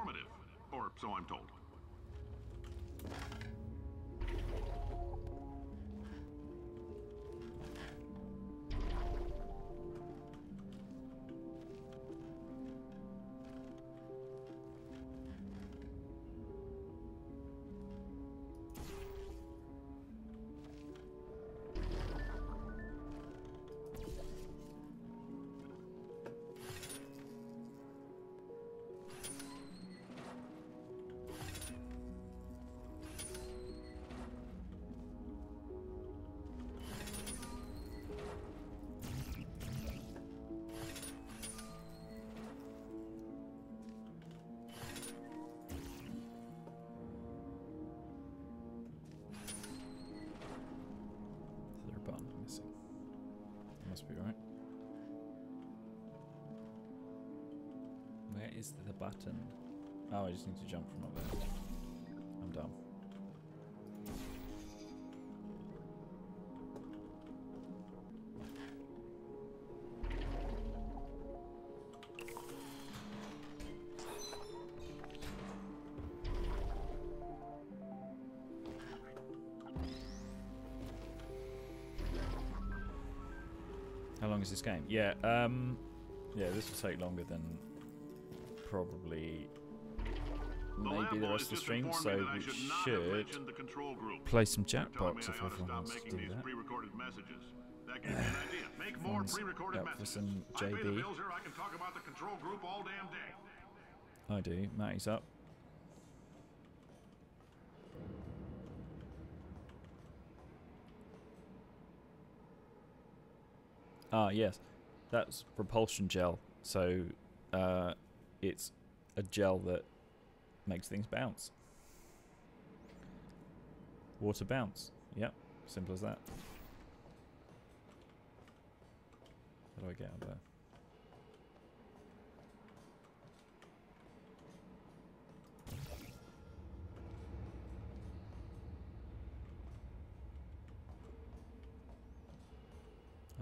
informative. Or so I'm told. Must be right. Where is the button? Oh, I just need to jump from up there. How long is this game? Yeah, um, yeah, this will take longer than probably maybe the rest of the stream, so we should the control group. play some Jackbox if everyone wants to do these that. pre-recorded messages. That gives an idea. Make more Everyone's pre-recorded up for messages. some I pay the JB. bills here. I can talk about the control group all damn day. I do. Matty's up. Ah, yes. That's repulsion gel. So, uh, it's a gel that makes things bounce. Water bounce. Yep. Simple as that. How do I get out of there?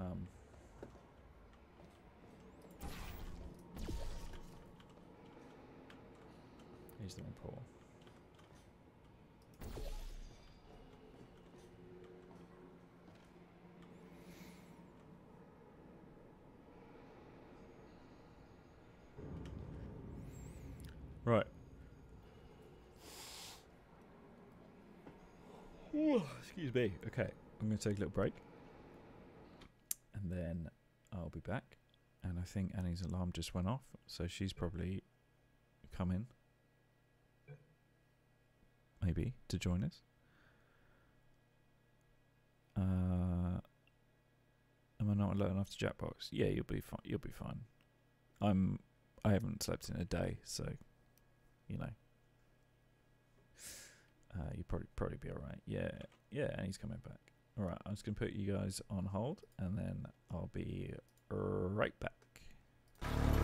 Um, here's the. Right. Excuse me. Okay, I'm going to take a little break and then I'll be back. And I think Annie's alarm just went off, so she's probably come in, maybe to join us. Uh, am I not alone after Jackbox? Yeah, you'll be fine. You'll be fine. I'm. I haven't slept in a day, so you know. Uh, you probably probably be all right. Yeah, yeah, and he's coming back. All right, I'm just gonna put you guys on hold, and then I'll be right back.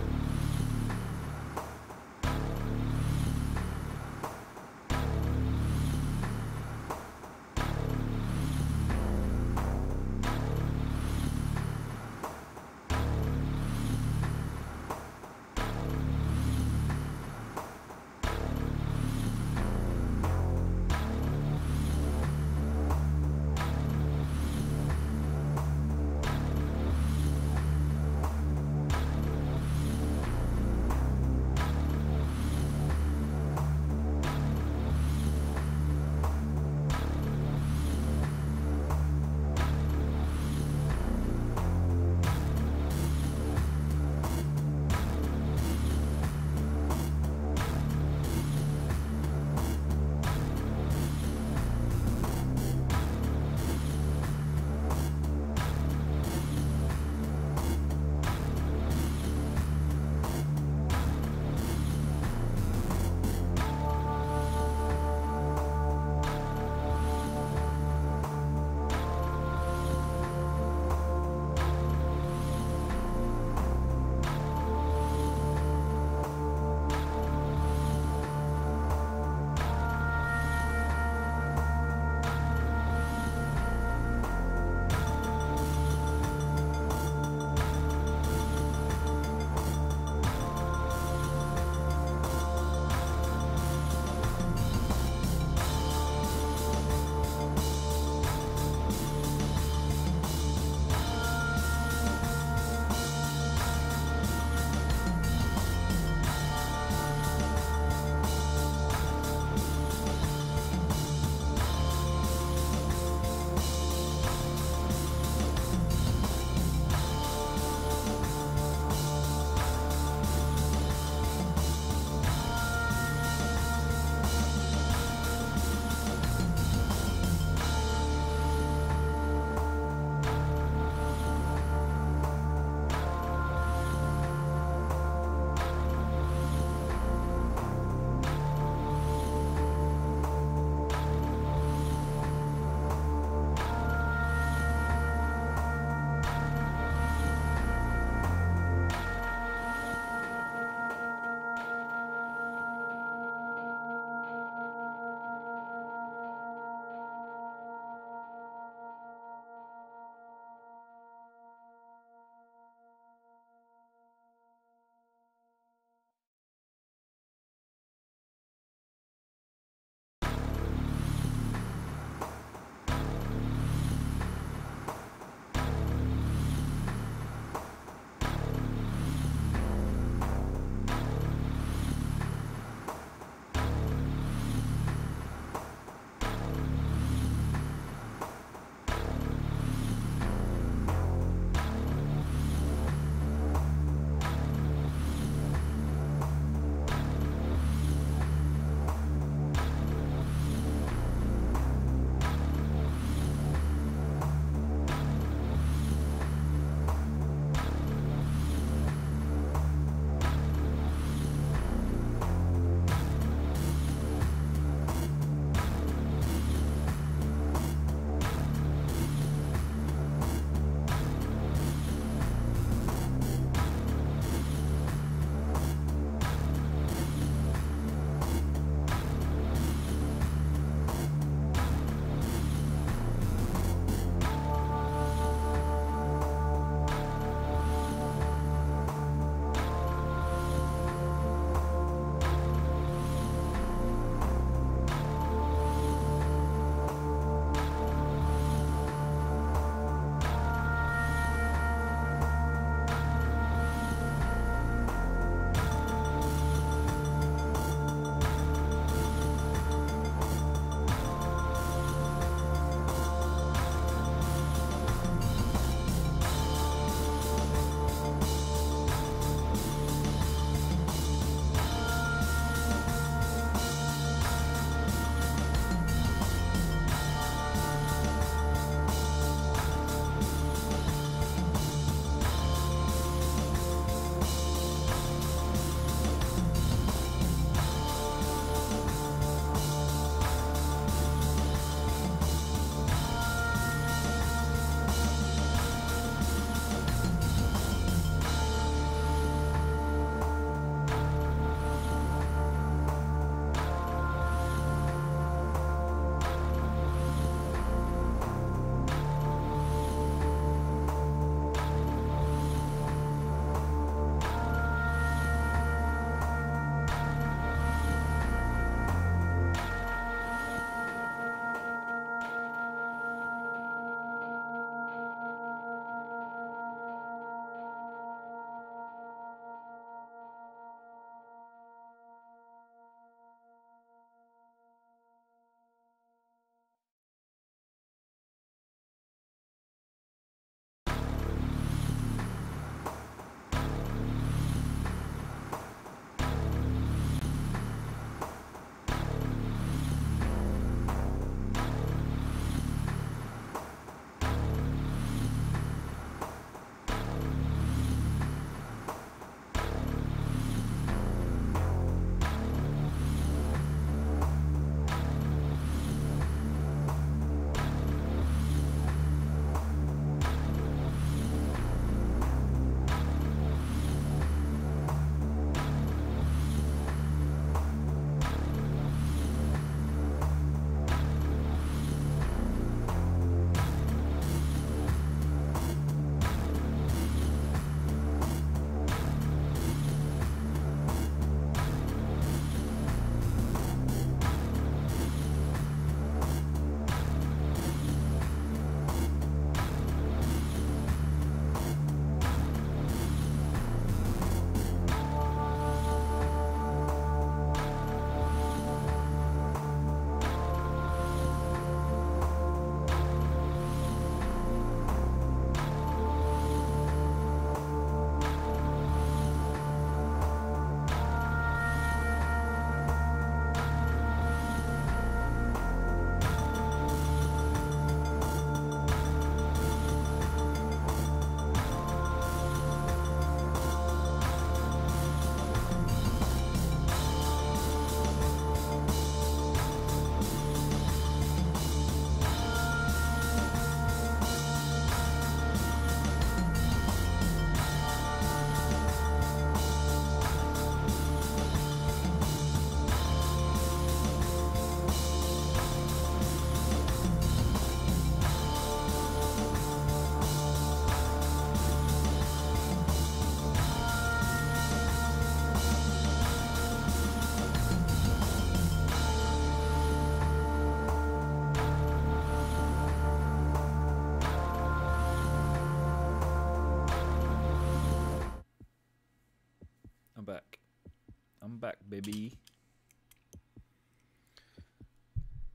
Baby.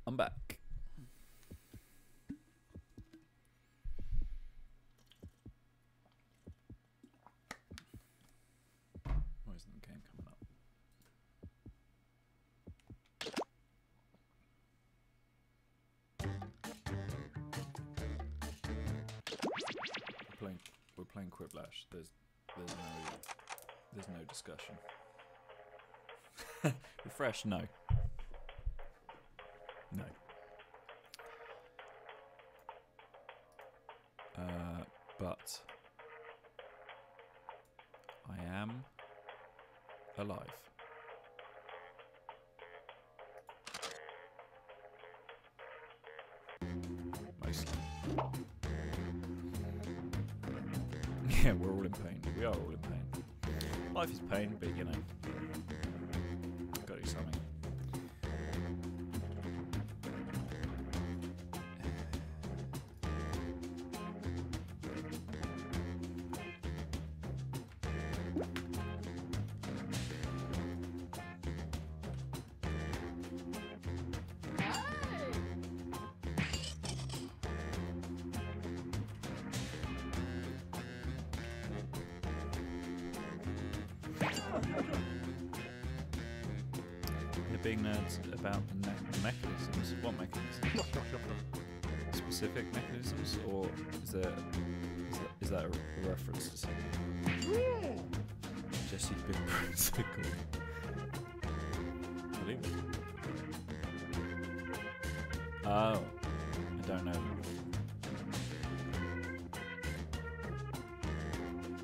I'm back. Why the game coming up? We're playing, we're playing Quiplash. There's, there's no, there's no discussion. Refresh? No. Being nerds about the me- mechanisms. What mechanisms? Specific mechanisms, or is there is that, is that a, a reference to something? Jesse's big it. Oh, I don't know.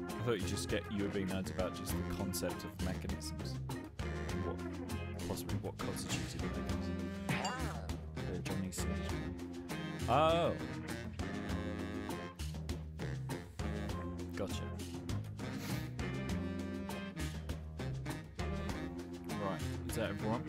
I thought you just get you were being nerds about just the concept of mechanisms. What constituted. Uh, Johnny Sins. Oh. Gotcha. Right, is that everyone?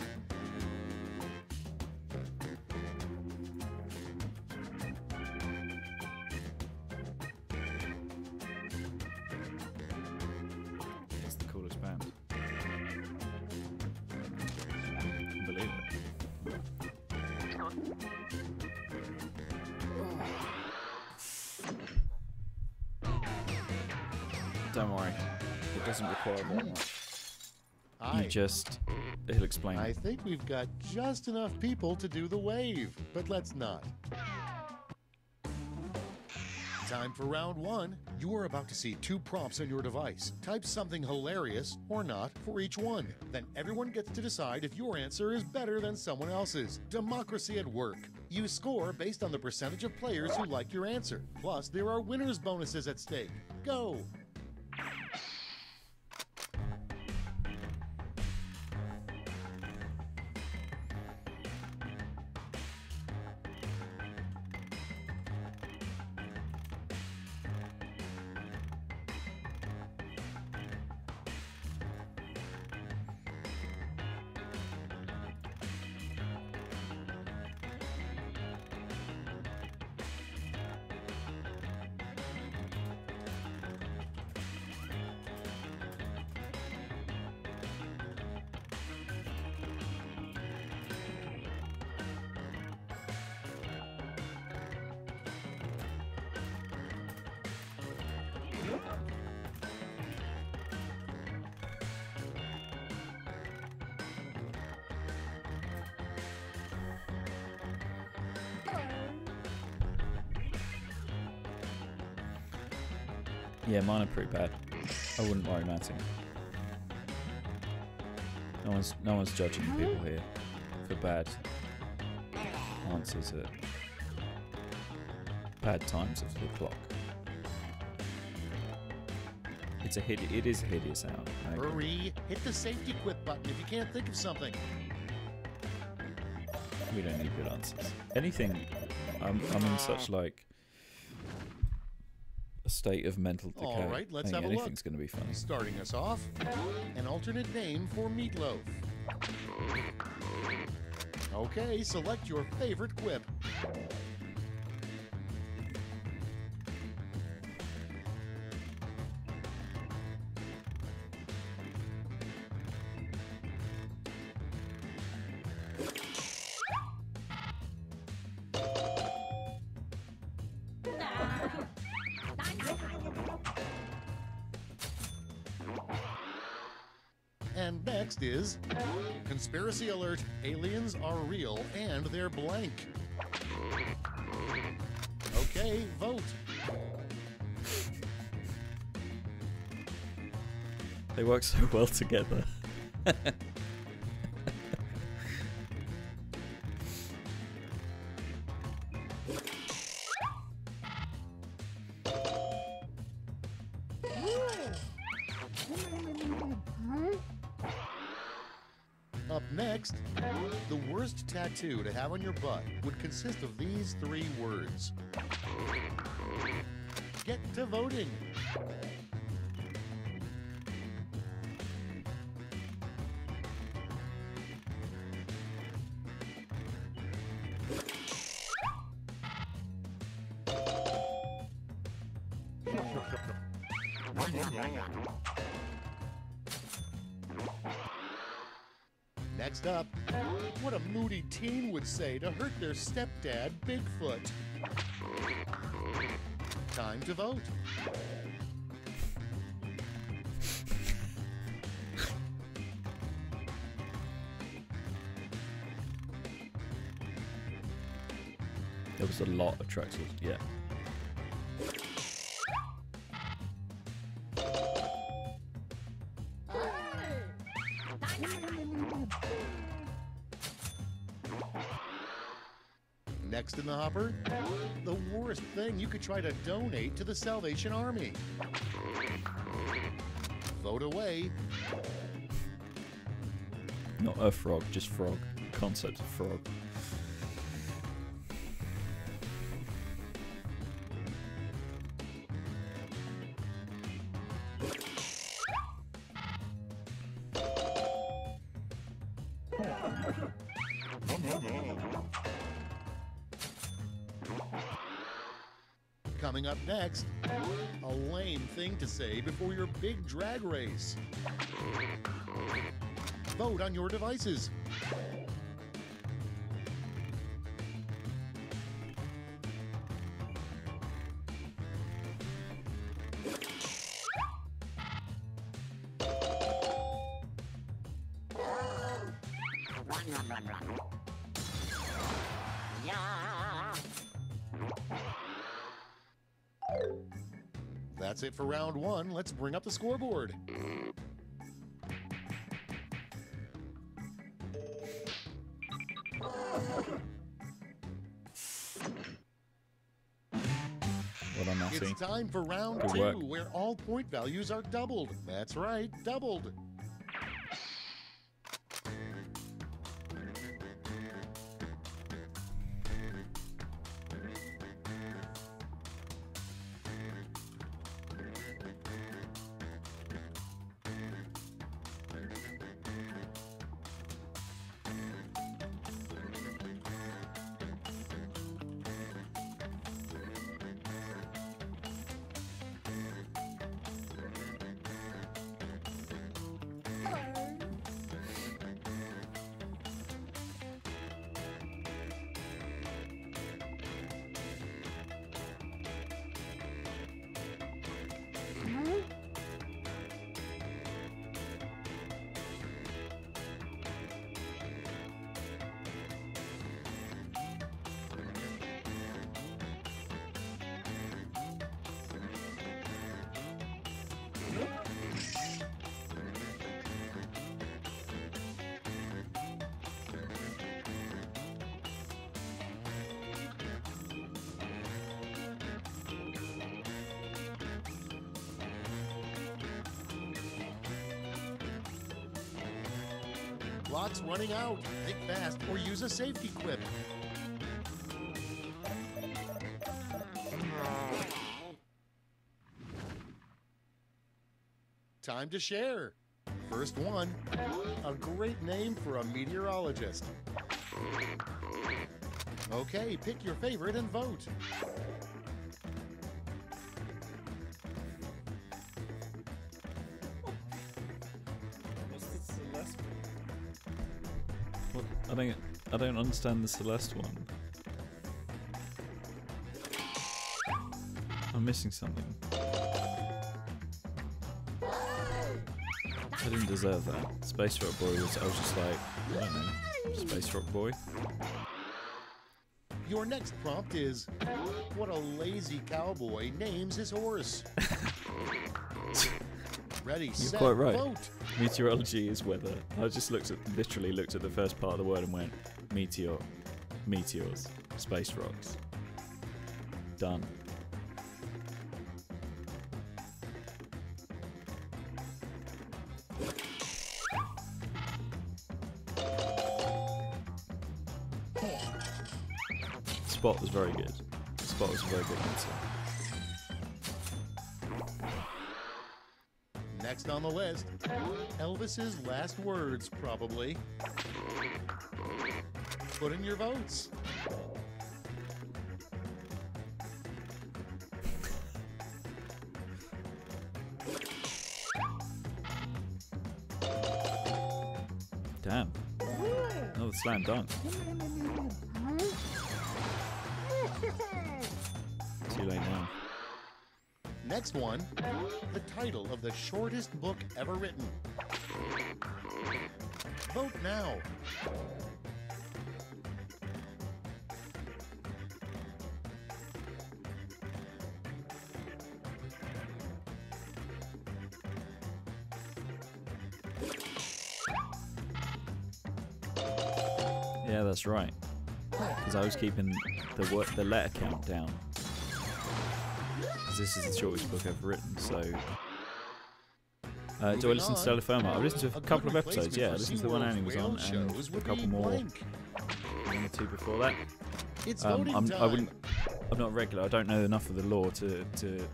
Don't worry, it doesn't require that hmm. much. Hi. You just, he'll explain. I think we've got just enough people to do the wave, but let's not. Time for round one. You are about to see two prompts on your device. Type something hilarious or not for each one. Then everyone gets to decide if your answer is better than someone else's. Democracy at work. You score based on the percentage of players who like your answer. Plus, there are winners' bonuses at stake. Go! Yeah, mine are pretty bad. I wouldn't worry, Matty. No one's no one's judging people here for bad answers at bad times of the clock. It's a hid- it is a hideous agree. Hurry! Hit the safety quit button if you can't think of something. We don't need good answers. Anything. I'm I'm in such like state of mental decay. All right, let's have a look. anything's going to be funny. Starting us off, an alternate name for meatloaf. Okay, select your favorite quip. Conspiracy Alert Aliens are real and they're blank. Okay, vote. They work so well together. to have on your butt would consist of these three words. Get to voting. Up, what a moody teen would say to hurt their stepdad, Bigfoot. Time to vote. There was a lot of tracks. Yeah. Worst thing you could try to donate to the Salvation Army. Vote away. Not a frog, just frog. Concept of frog. Coming up next, a lame thing to say before your big drag race. Vote on your devices. One. Let's bring up the scoreboard. Done, Matty. It's time for round Good two, work. where all point values are doubled. That's right, doubled. Time to share. First one. A great name for a meteorologist. Okay, pick your favorite and vote. I don't. I don't understand the Celeste one. I'm missing something. I didn't deserve that. Space Rock Boy was. I was just like, I don't know, Space Rock Boy. Your next prompt is What a lazy cowboy names his horse. Ready, set, quite right. vote. Meteorology is weather. I just looked at, literally looked at the first part of the word and went, meteor, meteors, space rocks. Done. Spot was very good. Spot was a very good answer. Next on the list Elvis's last words, probably. Put in your votes. Damn. Another slam dunk. Next one the title of the shortest book ever written. Vote now. Yeah, that's right. Because I was keeping the wor- the letter count down. 'Cause this is the shortest book ever written, so. Uh, do I listen to. Stellar Firma? I've listened to a couple of episodes, yeah. I listened to the one Annie was on and a couple more, one or two before that. It's Um, I'm. I wouldn't. I'm not regular. I don't know enough of the lore to to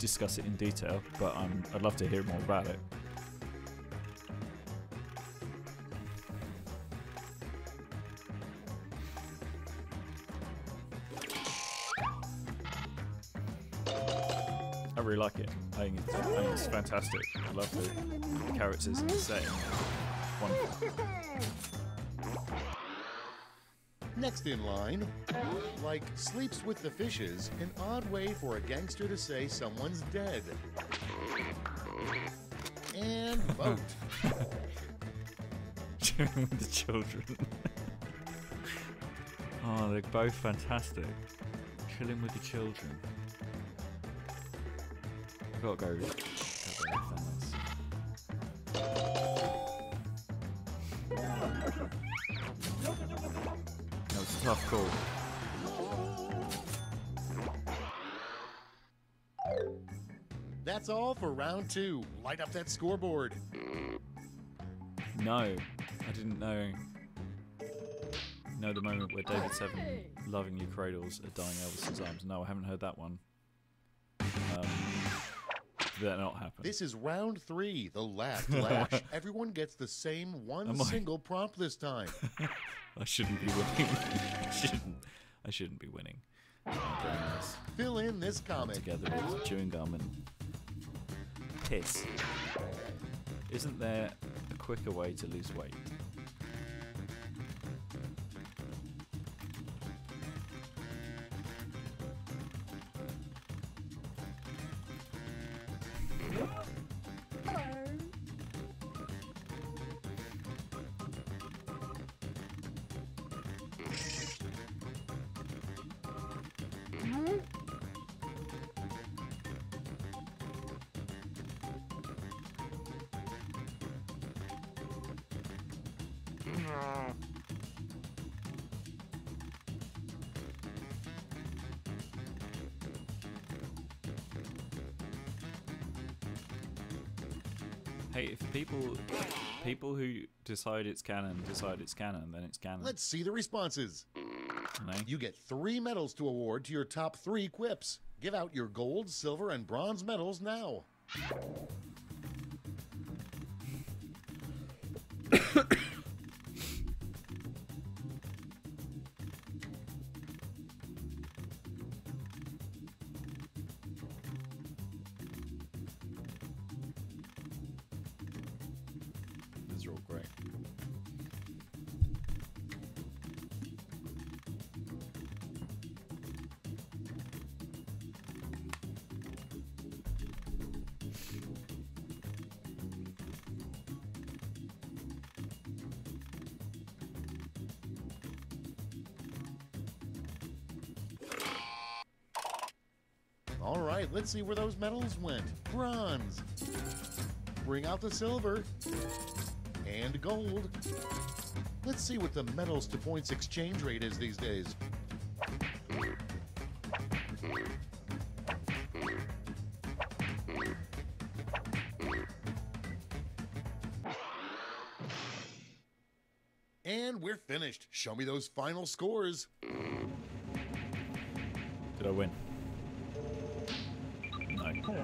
discuss it in detail, but um, I'd love to hear more about it. Fantastic. I love the characters and the setting. Wonderful. Next in line, like sleeps with the fishes, an odd way for a gangster to say someone's dead. And vote. Chilling with the children. oh, they're both fantastic. Chilling with the children. I've got to go was a tough call. That's all for round two. Light up that scoreboard. No, I didn't know. Know the moment where David Seven lovingly cradles a dying Elvis's arms. No, I haven't heard that one. Um, did that not happen? This is round three, the last lash. Everyone gets the same one Am I- single prompt this time. I shouldn't be winning. I shouldn't. I shouldn't be winning. Oh, my Fill in this comic. together with chewing gum and piss. Isn't there a quicker way to lose weight? Decide it's canon decide it's canon, then it's canon. Let's see the responses. you? You get three medals to award to your top three quips. Give out your gold, silver, and bronze medals now. is real quick. Alright, let's see where those medals went. Bronze. Bring out the silver. And gold. Let's see what the medals to points exchange rate is these days. And we're finished. Show me those final scores. Did I win? No.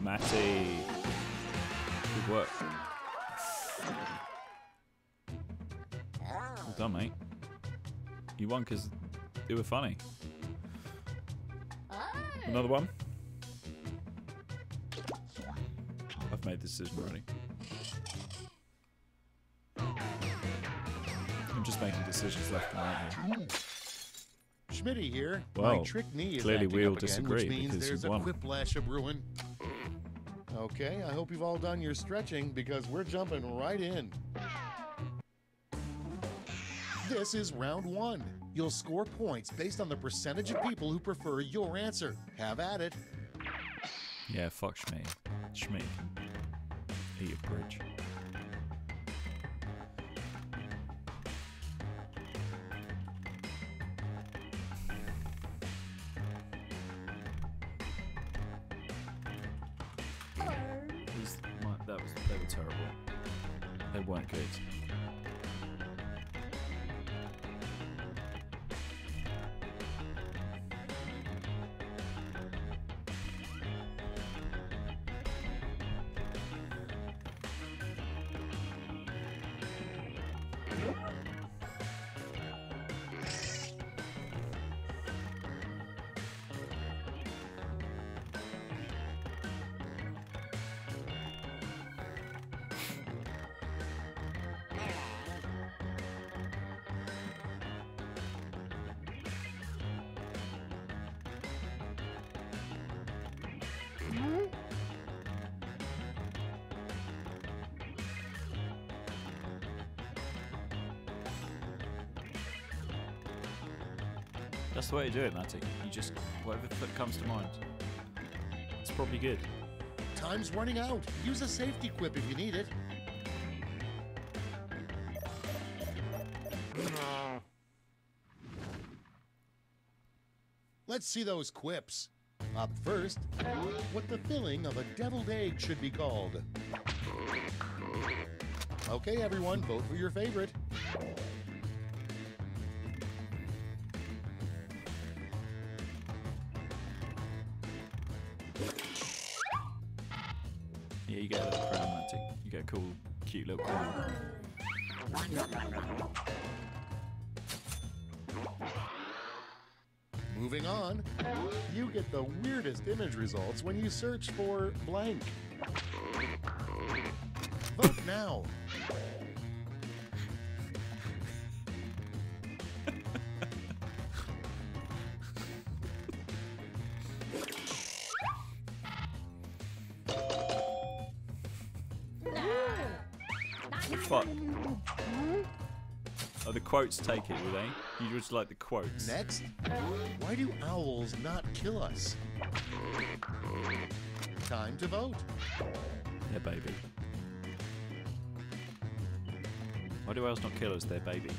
Matty. Good work. You won because they were funny. Oh. Another one? I've made the decision already. I'm just making decisions left and right here. Schmitty here. My Well, trick knee is clearly acting we'll up again, disagree which means because you there's a won. whiplash of ruin. Okay, I hope you've all done your stretching because we're jumping right in. This is round one. You'll score points based on the percentage of people who prefer your answer. Have at it. Yeah, fuck Schmee. Schmee. Eat a bridge. To do it, Matty. You just, whatever comes to mind. It's probably good. Time's running out. Use a safety quip if you need it. Let's see those quips. Up first, what the filling of a deviled egg should be called. Okay, everyone, vote for your favorite. Moving on, you get the weirdest image results when you search for blank. Vote now. Quotes take it, do they? You just like the quotes. Next, why do owls not kill us? Time to vote. Their baby. Why do owls not kill us? Their baby.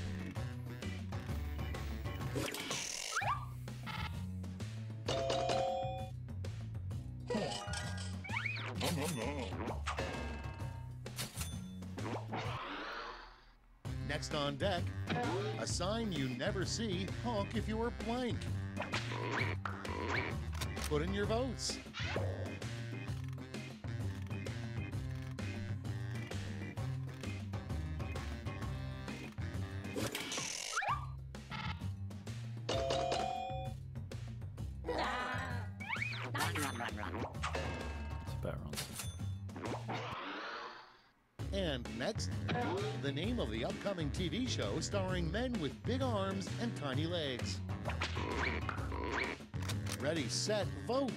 You never see, honk if you are blank. Put in your votes. TV show starring men with big arms and tiny legs. Ready, set, vote.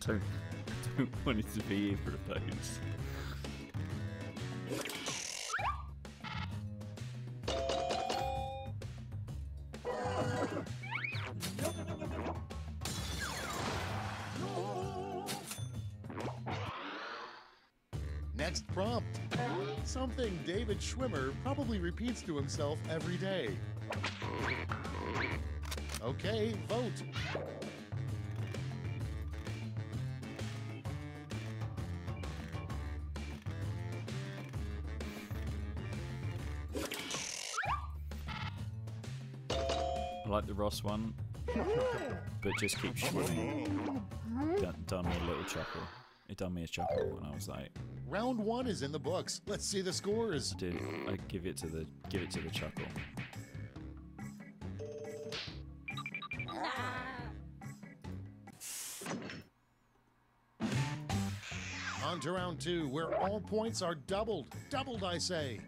I don't, want it to be either Schwimmer probably repeats to himself every day. Okay, vote. I like the Ross one, but just keep swimming. Done, done me a little chuckle. It done me a chuckle when I was like, Round one is in the books. Let's see the scores. dude, I give it to the give it to the chuckle. On to round two, where all points are doubled. Doubled, I say.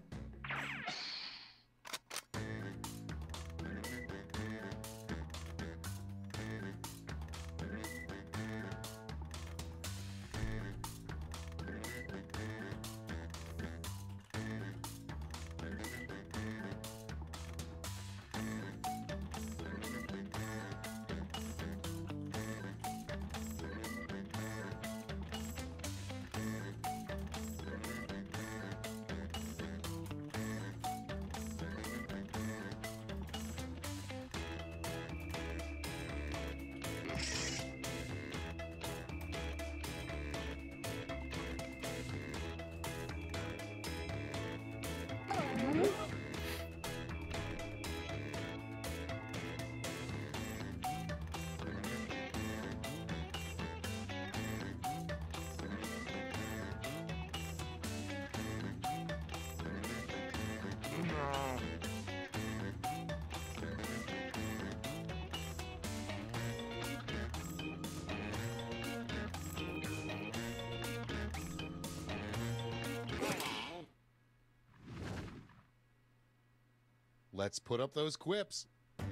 Let's put up those quips.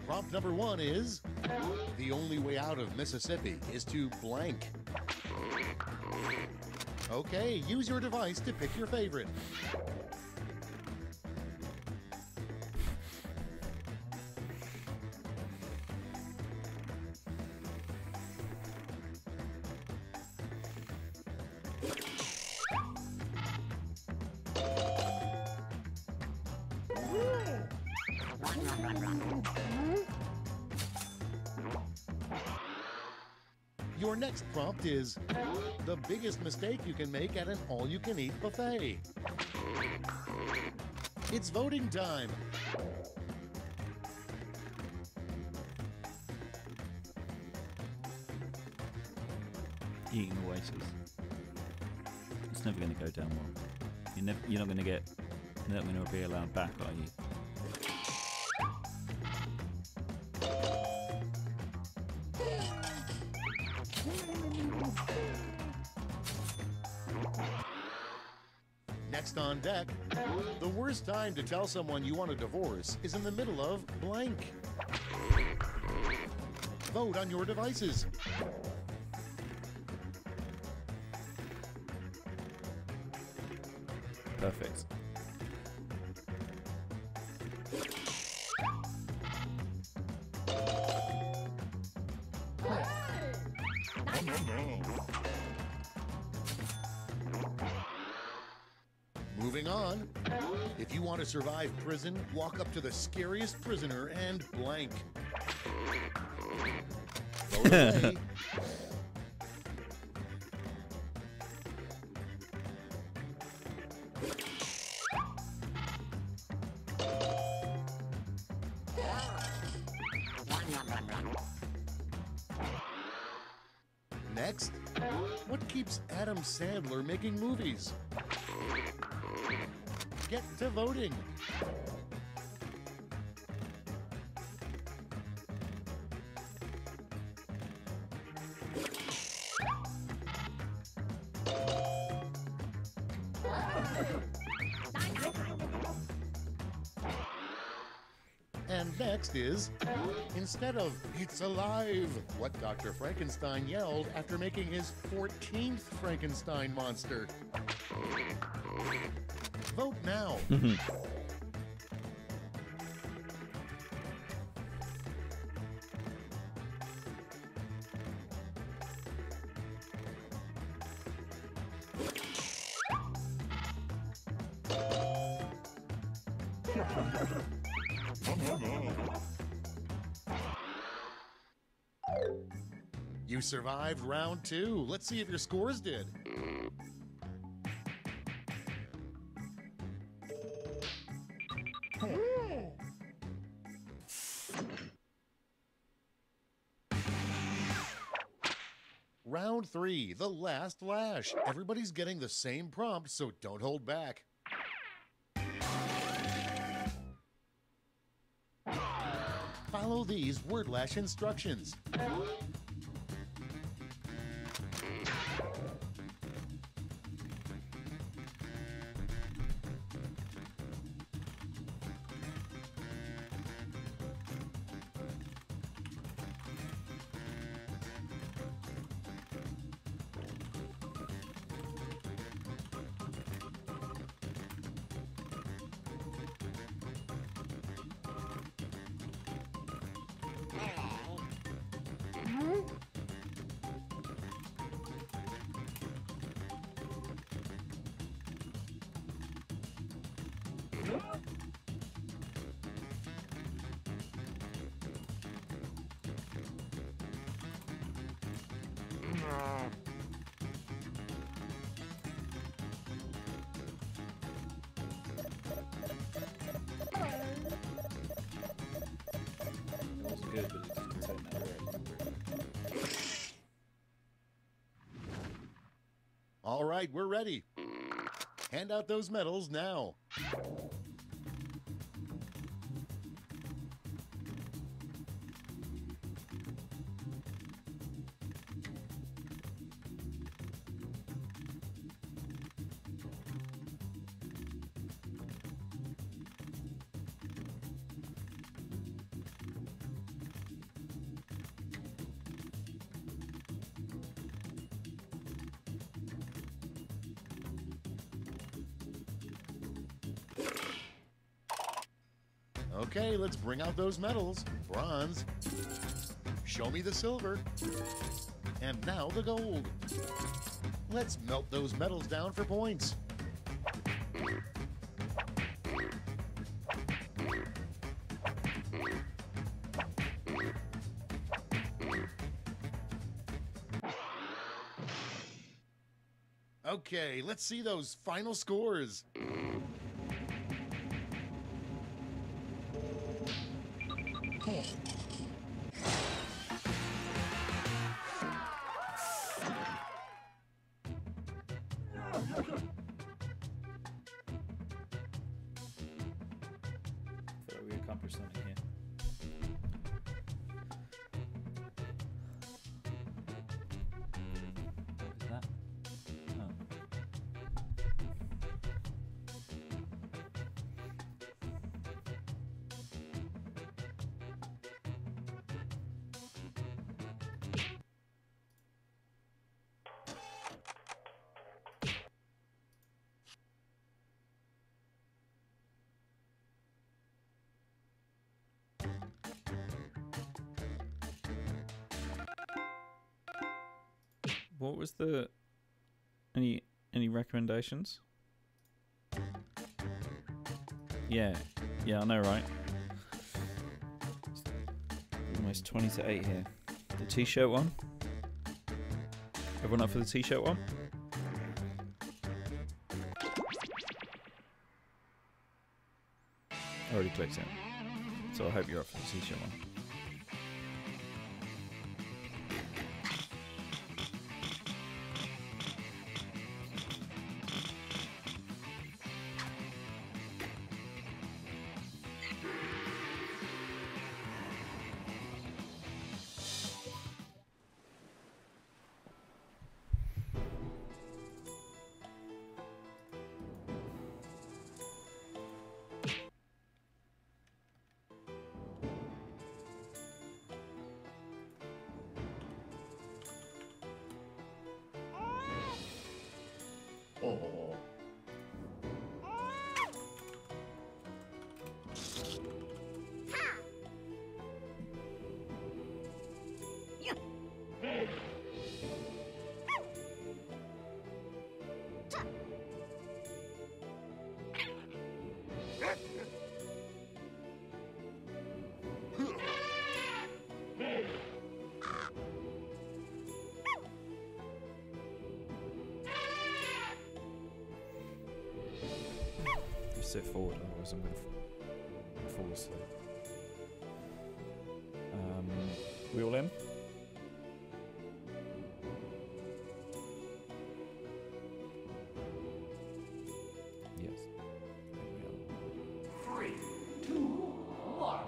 Prompt number one is The only way out of Mississippi is to blank. Okay, use your device to pick your favorite. Is the biggest mistake you can make at an all you can eat buffet. It's voting time. Eating Oasis. It's never going to go down well. You're, never, you're not going to get. You're not going to be allowed back, are you? Tell someone you want a divorce is in the middle of blank. Vote on your devices. Prison, walk up to the scariest prisoner and blank. Next, what keeps Adam Sandler making movies? Get to voting. Instead of It's Alive, what Dr. Frankenstein yelled after making his 14th Frankenstein monster. Vote now. Mm-hmm. Survived round two. Let's see if your scores did. Round three, the last lash. Everybody's getting the same prompt, so don't hold back. Follow these word lash instructions. Right, we're ready. Hand out those medals now. Let's bring out those medals. Bronze. Show me the silver. And now the gold. Let's melt those medals down for points. Okay, let's see those final scores. Was the any any recommendations? Yeah, yeah, I know, right? Almost twenty to eight here. The t-shirt one. Everyone up for the t-shirt one? I already clicked it, so I hope you're up for the t-shirt one. Sit forward, otherwise I'm going to fall asleep. Um, we all in? Yes. Here we are.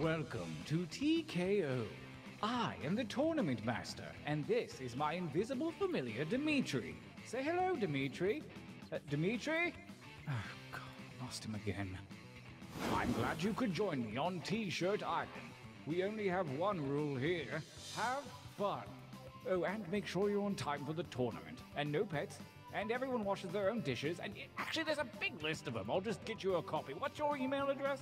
Welcome to TKO. I am the tournament master, and this is my invisible familiar, Dimitri. Say hello, Dimitri. Uh, Dimitri? Oh, God, lost him again. I'm glad you could join me on T shirt Island. We only have one rule here have fun. Oh, and make sure you're on time for the tournament. And no pets. And everyone washes their own dishes. And actually, there's a big list of them. I'll just get you a copy. What's your email address?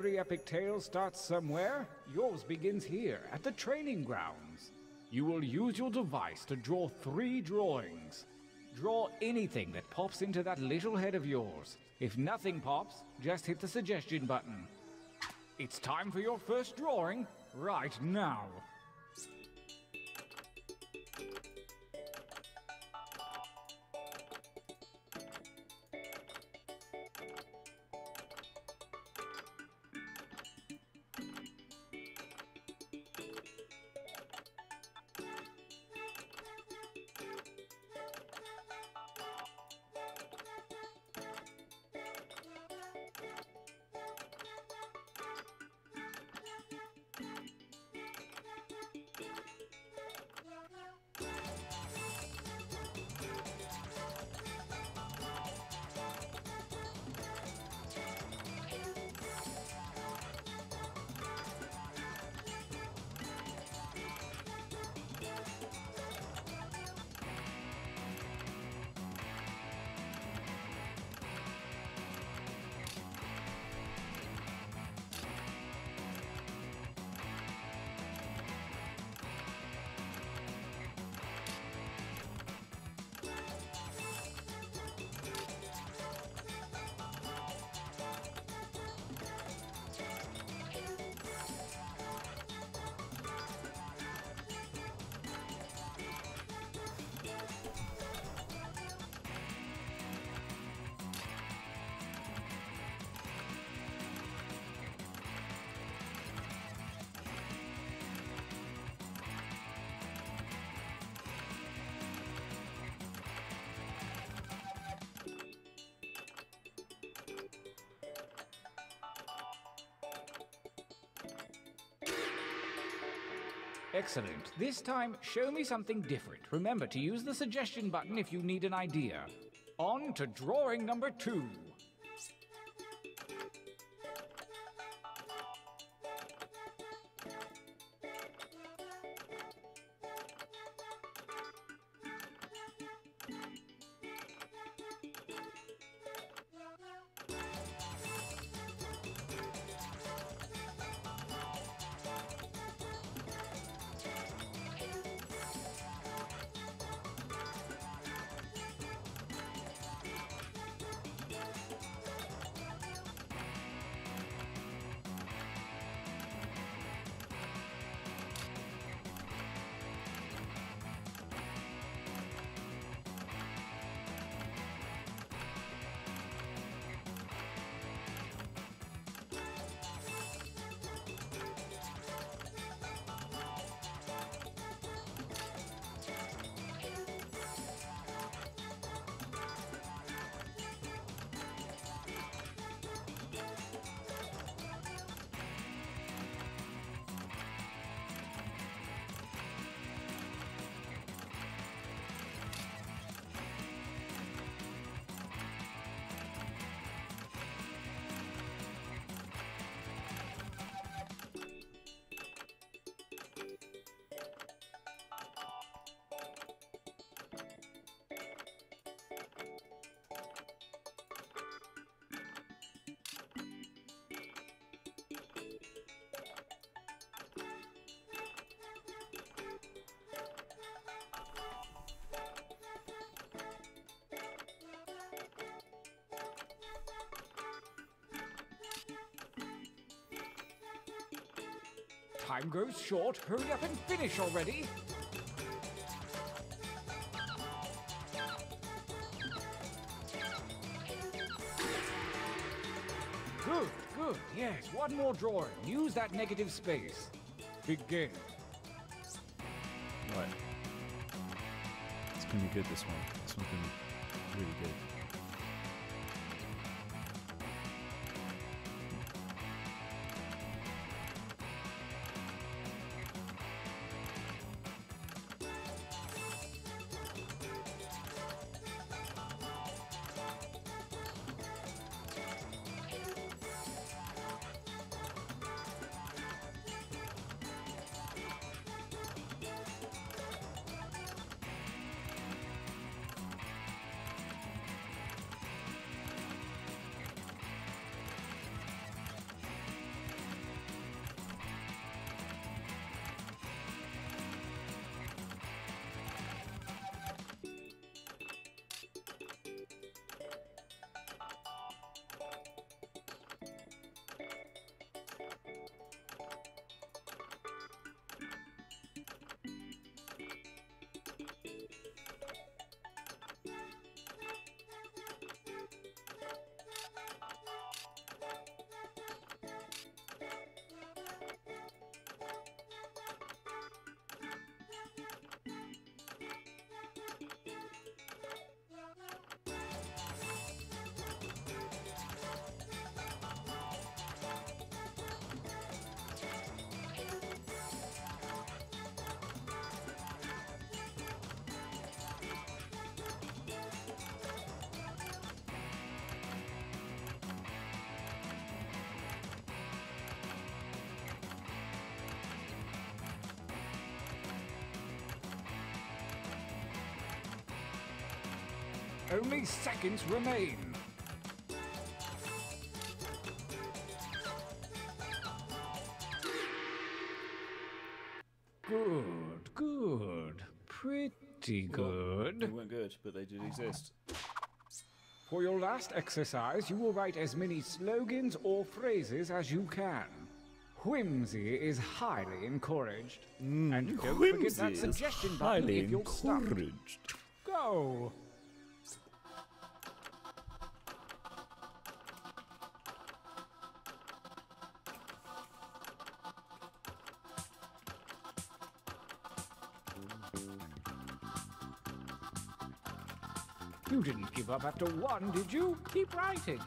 Every epic tale starts somewhere. Yours begins here, at the training grounds. You will use your device to draw three drawings. Draw anything that pops into that little head of yours. If nothing pops, just hit the suggestion button. It's time for your first drawing right now. Excellent. This time, show me something different. Remember to use the suggestion button if you need an idea. On to drawing number two. Time grows short. Hurry up and finish already. Good, good. Yes, one more drawing. Use that negative space. Begin. Right. It's gonna be good this one. One's gonna be really good. Only seconds remain. Good, good. Pretty good. They weren't good, but they did exist. For your last exercise, you will write as many slogans or phrases as you can. Whimsy is highly encouraged. Hmm. and don't forget that Whimsy is suggestion button highly if you're stuck. encouraged. Go! After one, did you? Keep writing.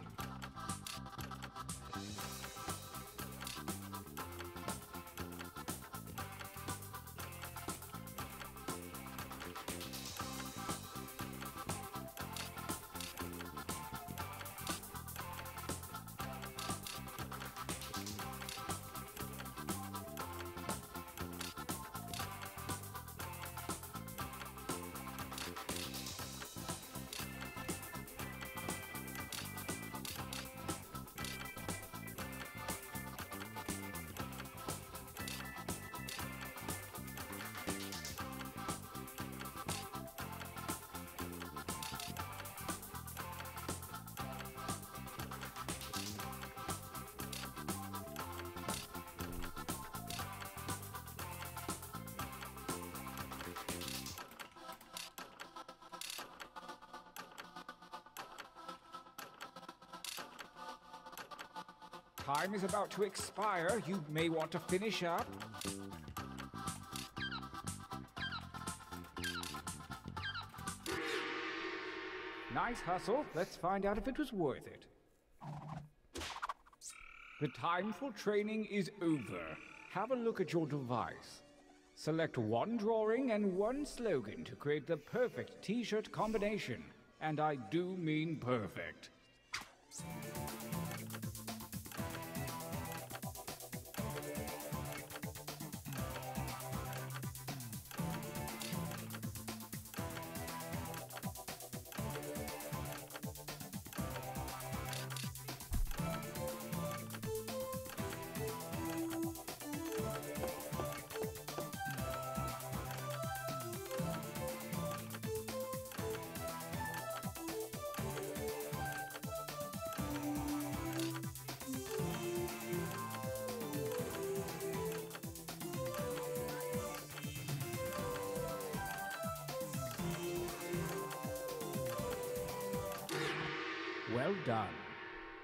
Time is about to expire. You may want to finish up. Nice hustle. Let's find out if it was worth it. The time for training is over. Have a look at your device. Select one drawing and one slogan to create the perfect t shirt combination. And I do mean perfect. Done.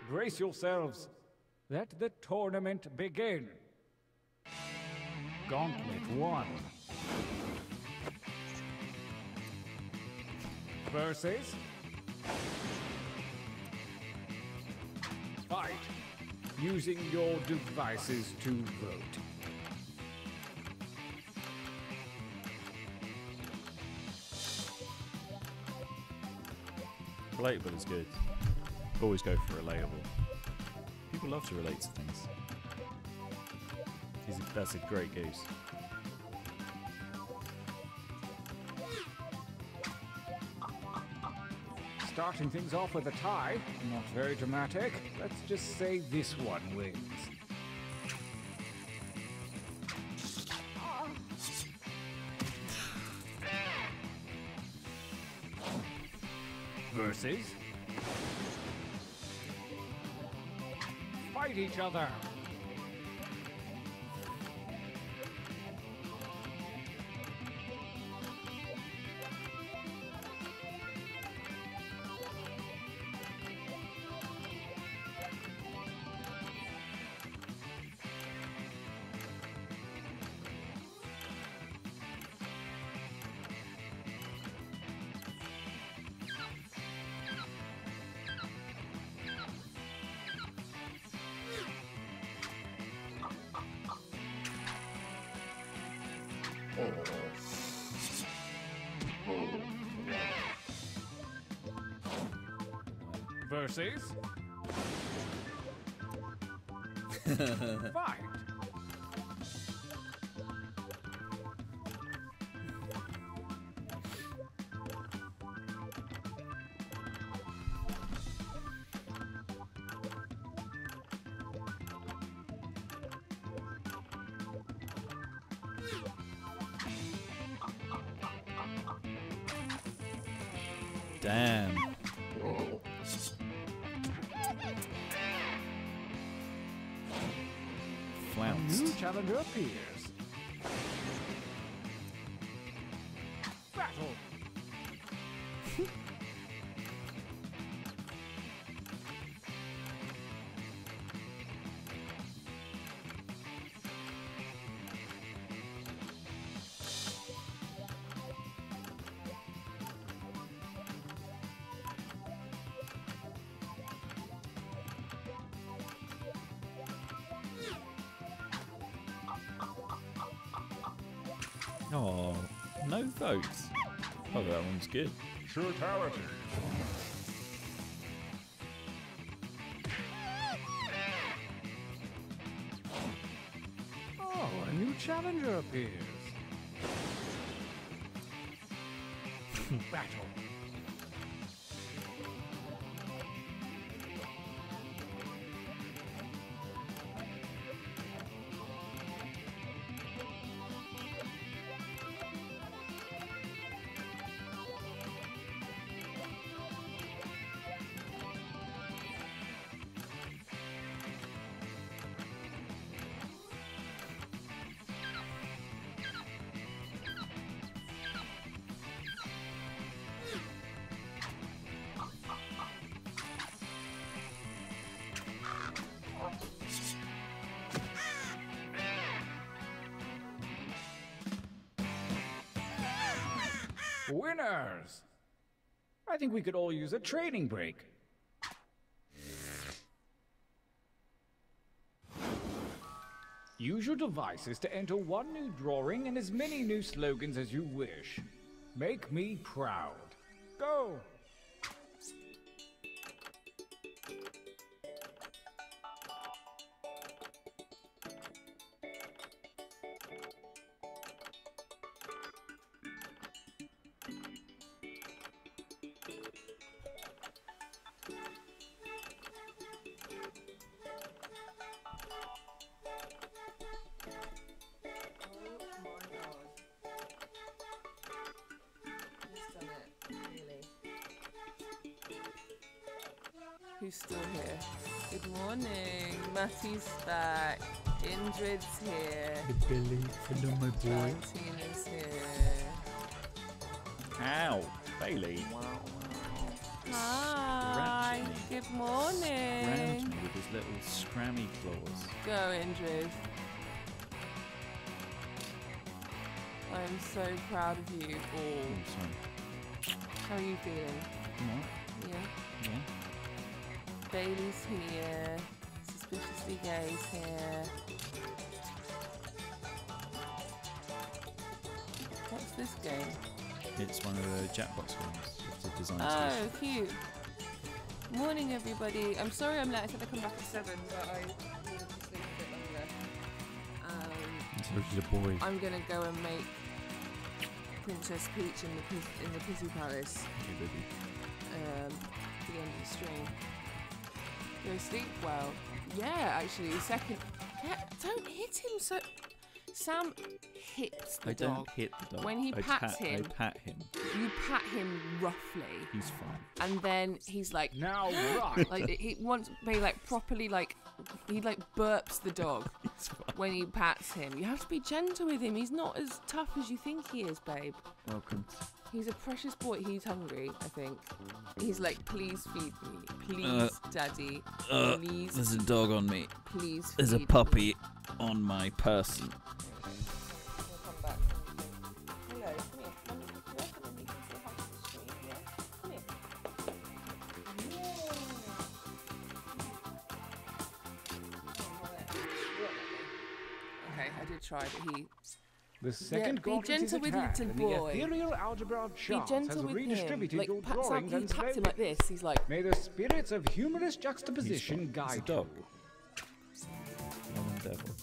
Brace yourselves. Let the tournament begin. Gauntlet 1. Versus. Fight. Using your devices to vote. Relatable is good. Always go for relatable. People love to relate to things. A, that's a great goose. Starting things off with a tie. Not very dramatic. Let's just say this one wins. Versus. Fight each other. Versus. Fight. Flounced. No votes. Oh, that one's good. Brutality. Oh, a new challenger appears. Battle. Winners! I think we could all use a training break. Use your devices to enter one new drawing and as many new slogans as you wish. Make me proud. Go! Who's still here? Good morning. Matty's back. Indrid's here. Billy, hello, my boy. Valentina's here. Ow, Bailey. Hi. Good Round morning. me with his little scrammy claws. Go, Indrid. I'm so proud of you all. Oh, sorry. How are you feeling? What? Yeah. Yeah. Bailey's here. Suspiciously Gay's here. What's this game? It's one of the Jackbox ones. It's a design Oh, cute. Morning, everybody. I'm sorry I'm late. I said I'd come back at 7, but I needed to sleep a bit longer. Um, It's a boy. I'm going to go and make Princess Peach in the, in the Pissy Palace baby. um, the end of the stream. Go sleep well. Yeah, actually, second. Yeah, don't hit him so. Sam hits the I dog. don't hit the dog. When he I pats pat, him- I pat him. You pat him roughly, He's fine. and then he's like, Now, right. like he wants be like properly like he like burps the dog He's fine. when he pats him. You have to be gentle with him. He's not as tough as you think he is, babe. Welcome. He's a precious boy. He's hungry, I think. He's like, please feed me, please, Uh, daddy, uh, please, There's a dog on me. please. There's a puppy on my person. Try, but he The second be gentle with attacked, little boy. the ethereal algebra of be gentle has with redistributed him. Like, your pats up, he and pats him like this. He's like, May the spirits of humorous juxtaposition He's guide a dog. you. Lemon devil.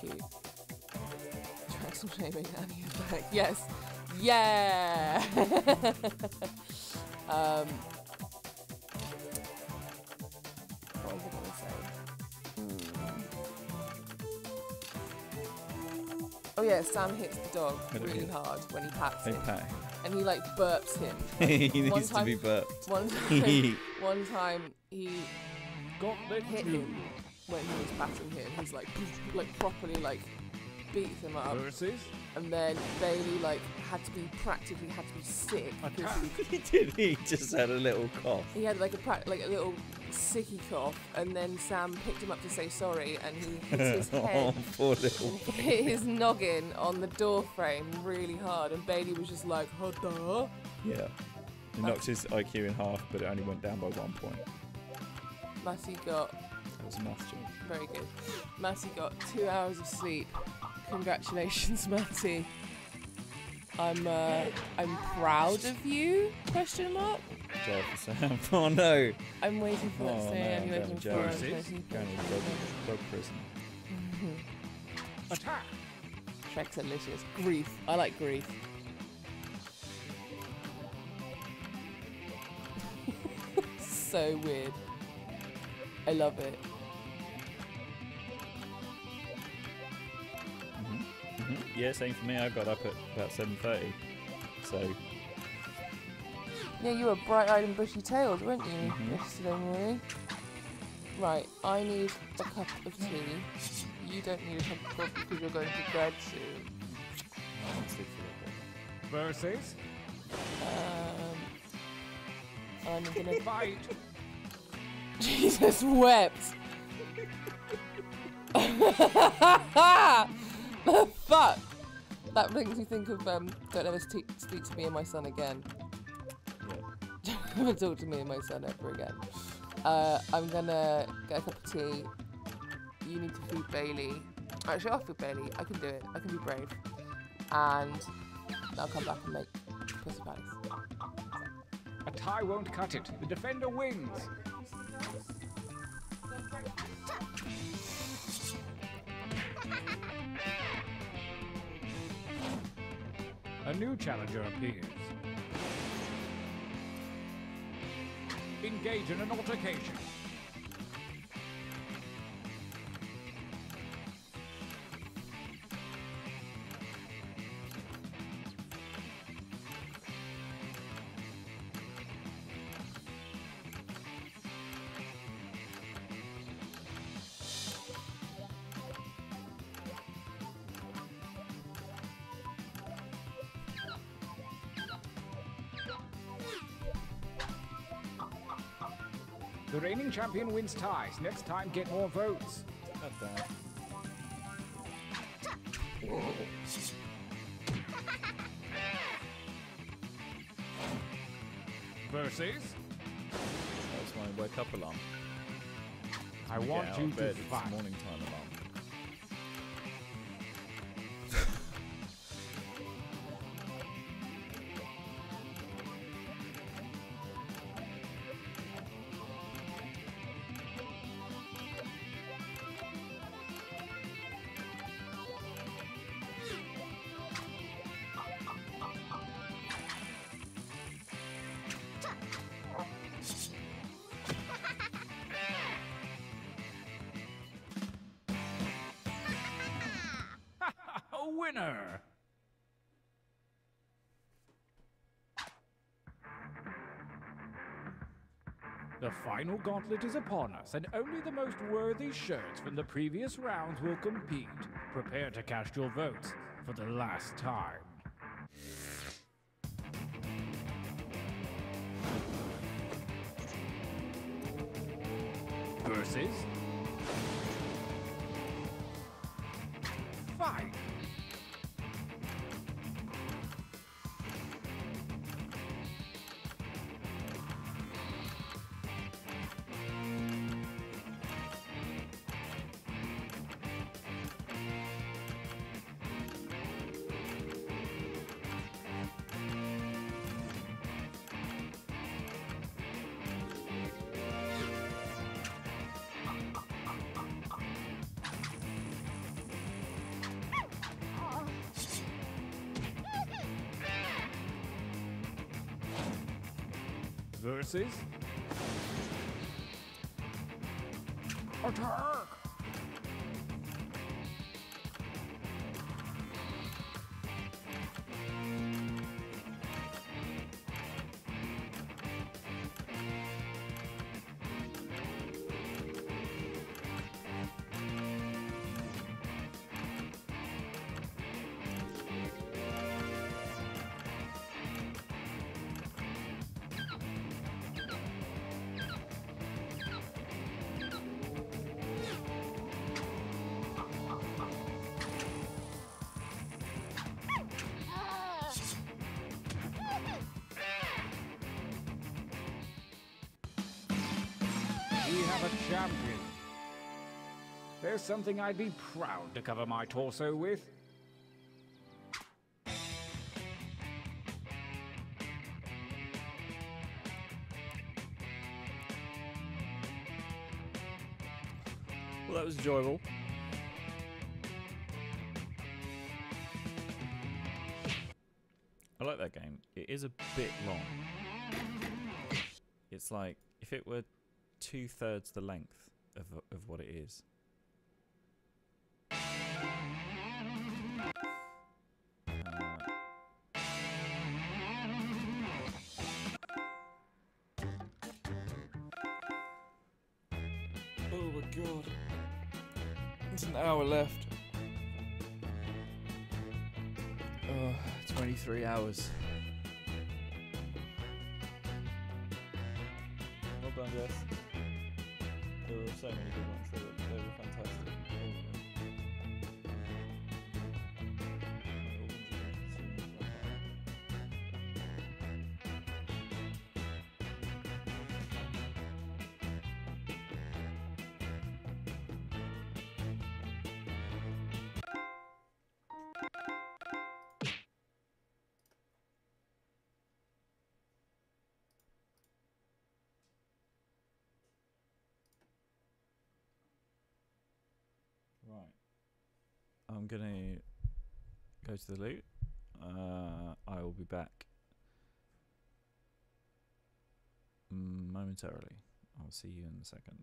cute. Tracks of shaming Annie back. Yes. Yeah. um. Oh yeah, Sam hits the dog really hit. hard when he pats him, pat and he like burps him. him. he One needs to be burped. One time, one time he Gauntlet hit two. him when he was patting him. He's like, like properly like beats him up. Versus and then Bailey like had to be practically had to be sick because he did. He just had a little cough. he had like a prac- like a little sicky cough, and then Sam picked him up to say sorry, and he hit his oh, head. poor little. Hit his noggin on the door frame really hard, and Bailey was just like, "What "Huh?" Yeah. He knocked his IQ in half, but it only went down by one point. Matty got That was a math joke. very good. Matty got two hours of sleep. Congratulations, Matty. I'm uh, I'm proud of you? Question mark. Jail for Sam. Oh no. I'm waiting for that Oh, to say man, I'm going waiting to for jail. I'm Versus waiting for Going to dog, dog prison. Attack. Shrek's delicious. Grief. I like grief. so weird. I love it. hmm Yeah, same for me. I got up at about 7.30. So, Yeah, you were bright-eyed and bushy-tailed, weren't you, Mhm. yesterday morning? Right, I need a cup of tea. You don't need a cup of coffee because you're going to bed soon. I'll sleep for a bit. Versus Um, I'm gonna fight. Jesus wept. the fuck? That makes me think of um, don't ever speak to me and my son again. Never talk to me and my son ever again. Uh, I'm gonna get a cup of tea. You need to feed Bailey. Actually, I'll feed Bailey. I can do it. I can be brave. And I'll come back and make pussy palace. A tie won't cut it. The defender wins. A new challenger appears. Engage in an altercation. Champion wins ties. Next time, get more votes. God damn. Versus, That's my wake up alarm. I want out you to it's fight. morning time alarm. Final gauntlet is upon us, and only the most worthy shirts from the previous rounds will compete. Prepare to cast your votes for the last time. Versus. Fight! Versus. Attack! Champion. There's something I'd be proud to cover my torso with. Well, that was enjoyable. I like that game. It is a bit long. It's like if it were two thirds the length of of what it is. Go to the loot. Uh, I will be back momentarily. I'll see you in a second.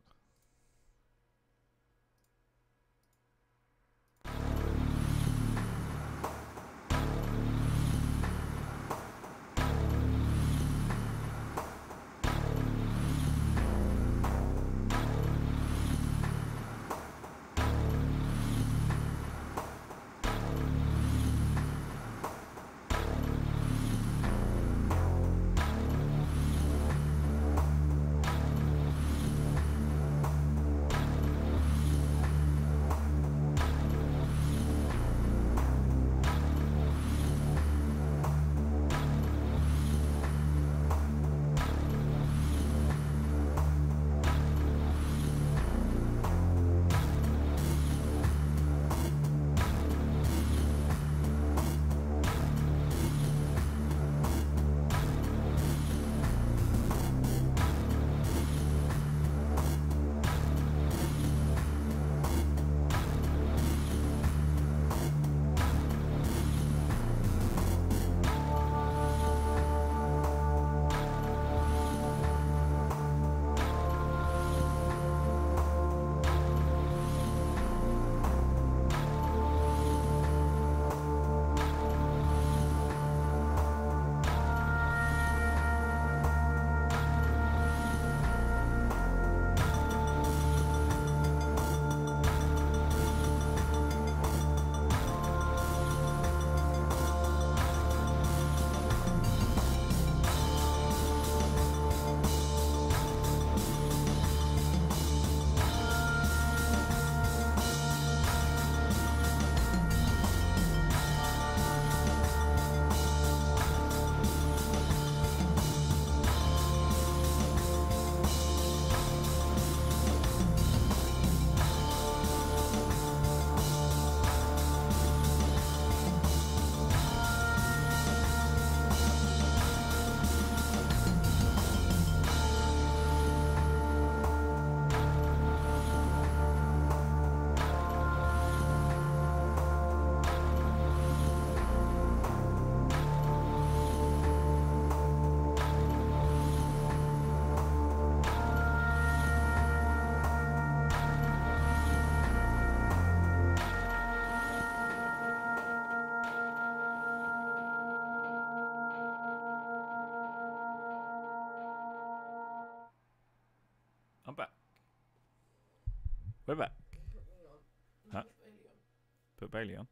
On.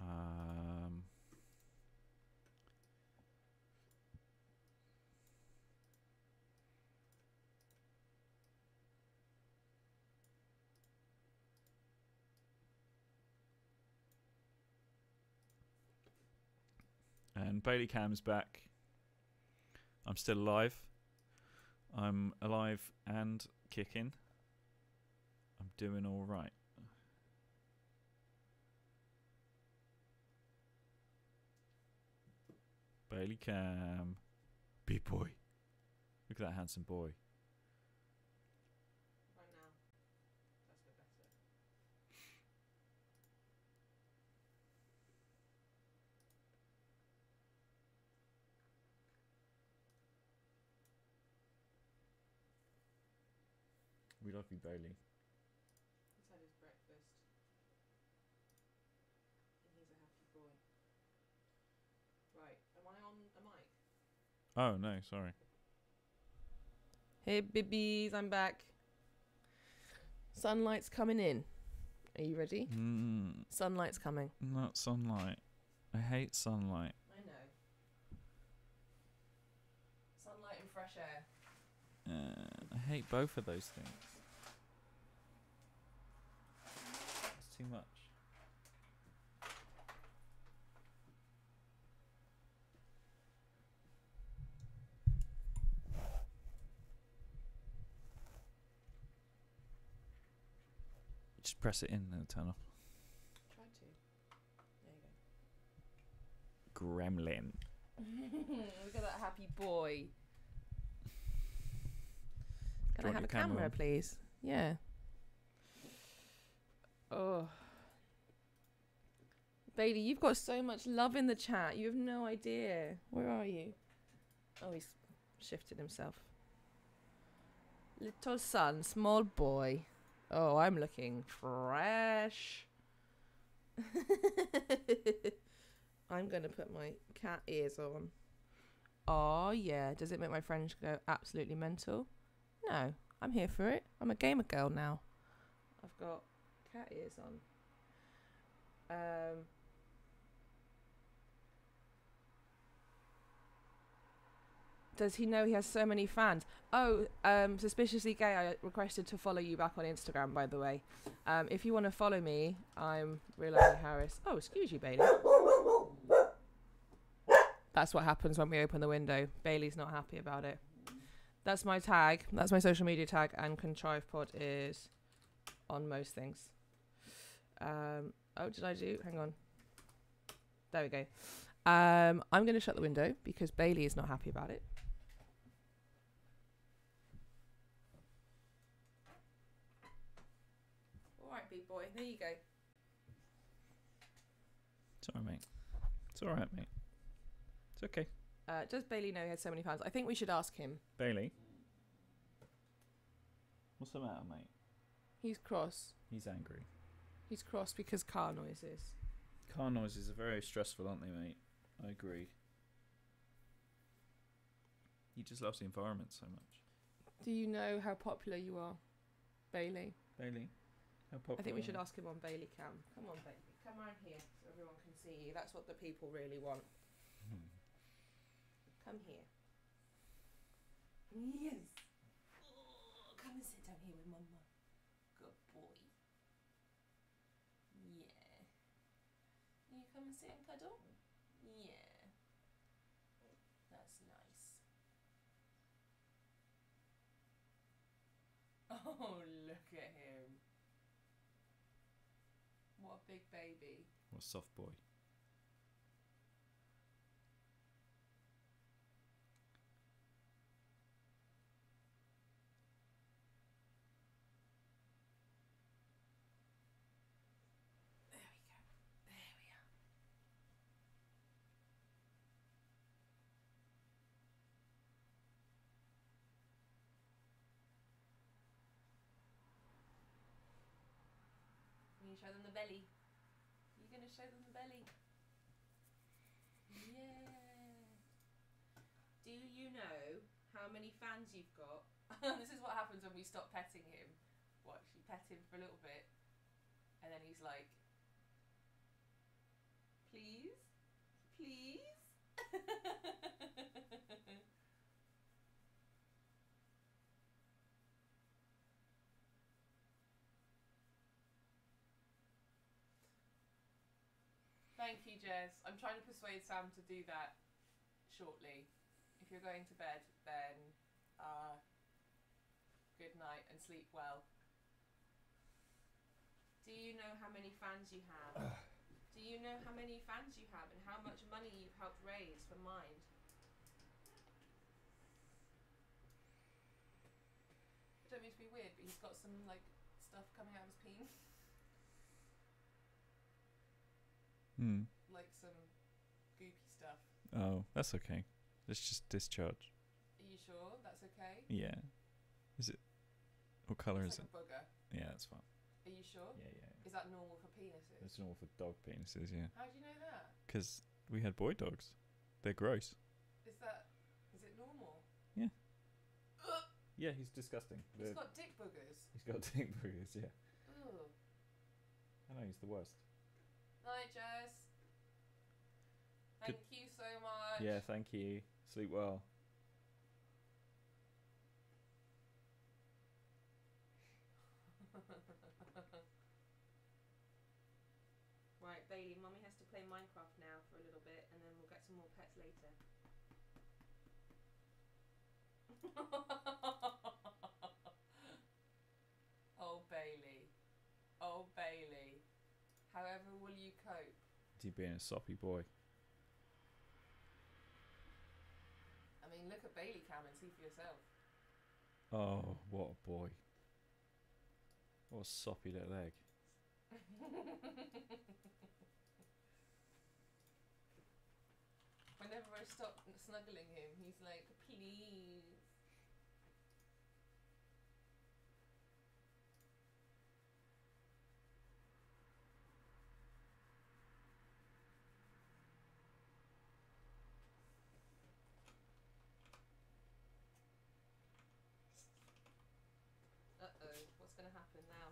Um. And Bailey Cam's back. I'm still alive. I'm alive and kicking. I'm doing all right. Bailey Cam. Big boy. Look at that handsome boy. Right now. That's a better. We love you, Bailey. He's had his breakfast. And he's a happy boy. Right, am I on a mic? Oh no, sorry. Hey, bibbies, I'm back. Sunlight's coming in. Are you ready? Mm, Sunlight's coming. not sunlight. I hate sunlight. I know. Sunlight and fresh air. Uh, I hate both of those things. It's too much. Just press it in and it'll turn off. Try to. There you go. Gremlin. Look at that happy boy. Can I have a camera camera, please? Yeah. Oh. Bailey, you've got so much love in the chat. You have no idea. Where are you? Oh, he's shifted himself. Little son, small boy. Oh, I'm looking fresh. I'm going to put my cat ears on. Oh, yeah. Does it make my friends go absolutely mental? No, I'm here for it. I'm a gamer girl now. I've got cat ears on. Um, does he know he has so many fans? Oh, um, suspiciously gay. I requested to follow you back on Instagram, by the way. Um, if you want to follow me, I'm Riley Harris. Oh, excuse you, Bailey. That's what happens when we open the window. Bailey's not happy about it. That's my tag. That's my social media tag, and Contrived Pod is on most things. Um, oh, did I do? Hang on. There we go. Um, I'm going to shut the window because Bailey is not happy about it. All right, big boy. There you go. It's alright, mate. It's alright, mate. It's okay. Uh, does Bailey know he has so many fans? I think we should ask him. Bailey. What's the matter, mate? He's cross. He's angry. He's cross because car noises. Car noises are very stressful, aren't they, mate? I agree. He just loves the environment so much. Do you know how popular you are, Bailey? Bailey? I think we should ask him on Bailey Cam. Come on, Bailey. Come around here so everyone can see you. That's what the people really want. you? Come here. Yes. Oh, come and sit down here with Mama. Good boy. Yeah. You come and sit and cuddle? Yeah. That's nice. Oh, look at him. What a big baby. What a soft boy. There we go. There we are. Can you show them the belly? Gonna show them the belly? Yeah. Do you know how how many fans you've got? this is what happens when we stop petting him. Watch, you pet him for a little bit, and then he's like, please, please. Thank you, Jess. I'm trying to persuade Sam to do that shortly. If you're going to bed, then uh, good night and sleep well. Do you know how many fans you have? Do you know how many fans you have and how much money you've helped raise for Mind? I don't mean to be weird, but he's got some like stuff coming out of his peen, Hmm. like some goopy stuff. Oh, that's okay. Let's just discharge. Are you sure that's okay? Yeah. Is it? What color it's is like it? a booger. Yeah, that's fine. Are you sure? Yeah, yeah. Is that normal for penises? It's normal for dog penises, yeah. How do you know that? Because we had boy dogs. They're gross. Is that is it normal? Yeah. Ugh, Yeah, he's disgusting. he's got dick boogers. he's got dick boogers, yeah. Ugh. I know, he's the worst. Night, Jess. Good- Thank you so much. Yeah, thank you. Sleep well. Right, Bailey, Mummy has to play Minecraft now for a little bit, and then we'll get some more pets later. oh, Bailey. Oh, Bailey. However, will you cope? Is he being a soppy boy? I mean, look at Bailey Cam and see for yourself. Oh, what a boy. What a soppy little egg. Whenever I stop snuggling him, he's like, please. Uh oh, what's going to happen now?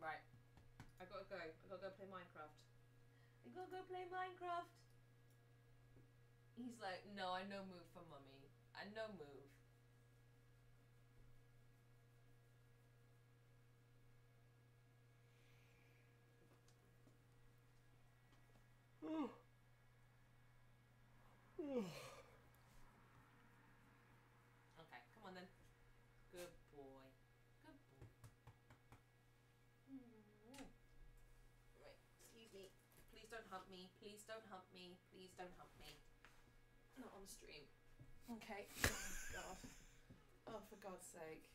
Right. I gotta go. I gotta go play Minecraft. I gotta go play Minecraft. He's like, no, I no move for mummy. I no move. Okay, come on then. Good boy. Good boy. Mm. Right, excuse me. Please don't hump me. Please don't hump me. Please don't hump me. Not on stream. Okay. Oh, God. Oh, for God's sake.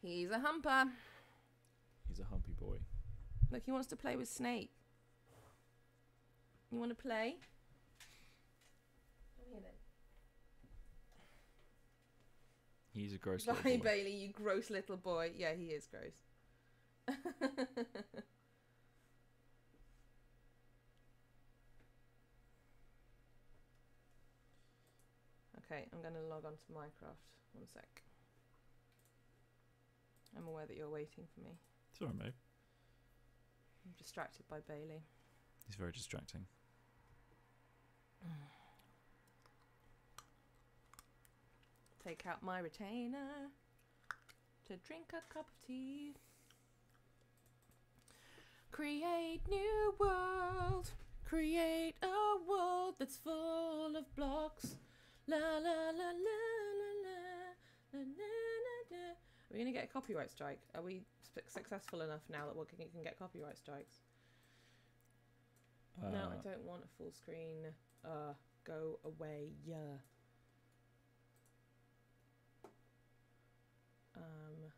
He's a humper. He's a humpy boy. Look, he wants to play with Snake. You want to play? Come here then. He's a gross boy. Bailey, you gross little boy. Yeah, he is gross. okay, I'm going to log on to Minecraft. One sec. I'm aware that you're waiting for me. It's alright, mate. I'm distracted by Bailey. He's very distracting. Take out my retainer to drink a cup of tea. Create new world. Create a world that's full of blocks. La la la la la la la la la. Are we gonna get a copyright strike? Are we successful enough now that we can, can get copyright strikes? no, I Uh, don't want a full screen. Uh, go away. Yeah. Um,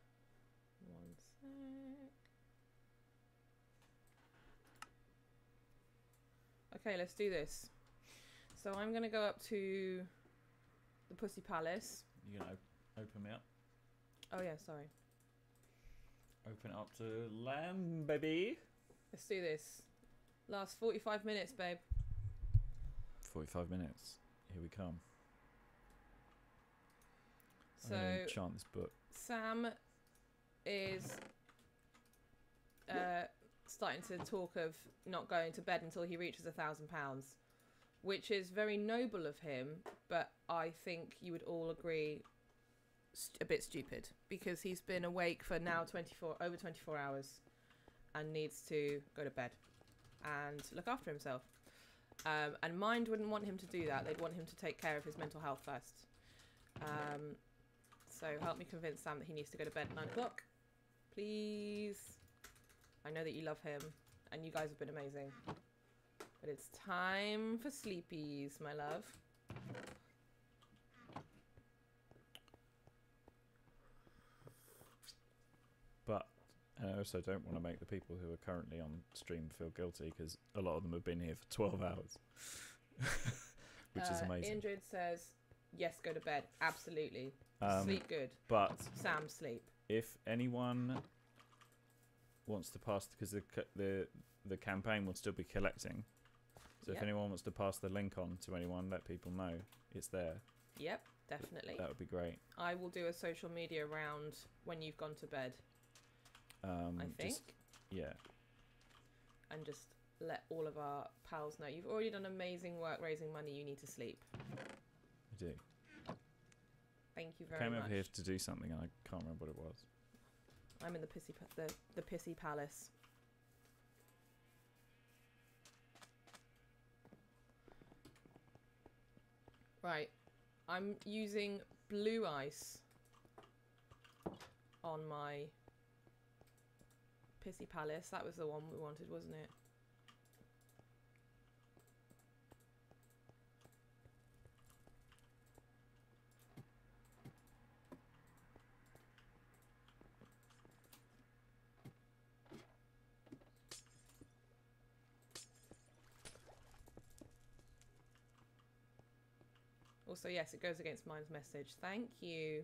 one sec. Okay, let's do this. So I'm gonna go up to the Pussy Palace. You gonna open me up? Oh yeah, sorry. open up to lamb, baby. Let's do this. Last 45 minutes, babe. 45 minutes. Here we come. So I'm gonna chant this book. Sam is uh, starting to talk of not going to bed until he reaches a thousand pounds, which is very noble of him. But I think you would all agree a bit stupid because he's been awake for now 24 over 24 hours and needs to go to bed and look after himself. Um, and Mind wouldn't want him to do that. They'd want him to take care of his mental health first. Um, so help me convince Sam that he needs to go to bed at nine o'clock, please. I know that you love him, and you guys have been amazing. But it's time for sleepies, my love. But I also don't want to make the people who are currently on stream feel guilty because a lot of them have been here for 12 hours, which is Uh, amazing. Indrid says, "Yes, go to bed. Absolutely. Um, sleep good. But Sam, sleep." if anyone wants to pass, because the the the campaign will still be collecting. So if anyone wants to pass the link on to anyone, let people know it's there. Yep, definitely. That would be great. I will do a social media round when you've gone to bed. Um, I think. Just, yeah. and just let all of our pals know you've already done amazing work raising money. You need to sleep. I do. Thank you very came much. Came over here to do something and I can't remember what it was. I'm in the pissy pa- the the pissy palace. Right, I'm using blue ice on my pissy palace. That was the one we wanted, wasn't it? Also, yes, it goes against Mind's message. Thank you.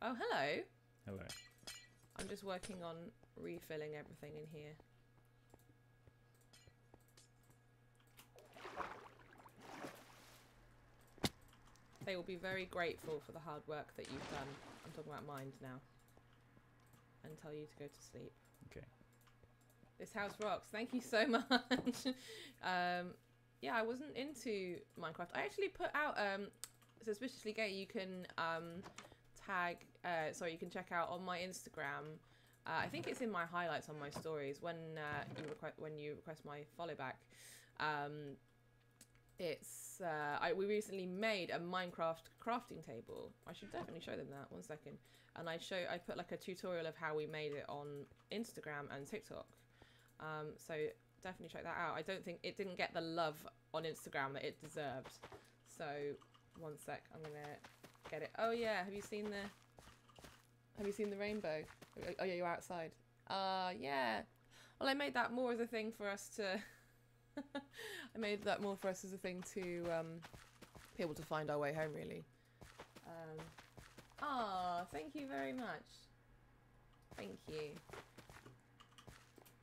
Oh, hello. Hello. I'm just working on refilling everything in here. They will be very grateful for the hard work that you've done. I'm talking about mind now. And tell you to go to sleep. This house rocks. Thank you so much. um, yeah, I wasn't into Minecraft. I actually put out um, suspiciously gay. You can um, tag. Uh, sorry, you can check out on my Instagram. Uh, I think it's in my highlights on my stories when uh, you request when you request my follow back. Um, it's uh, I, we recently made a Minecraft crafting table. I should definitely show them that. One second, and I show I put like a tutorial of how we made it on Instagram and TikTok. Um, so definitely check that out. I don't think it didn't get the love on Instagram that it deserved. So one sec, I'm gonna get it. Oh yeah, have you seen the? Have you seen the rainbow? Oh, Oh yeah, you're outside. Uh yeah. Well, I made that more as a thing for us to. I made that more for us as a thing to um, be able to find our way home, really. Um, ah, thank you very much. Thank you.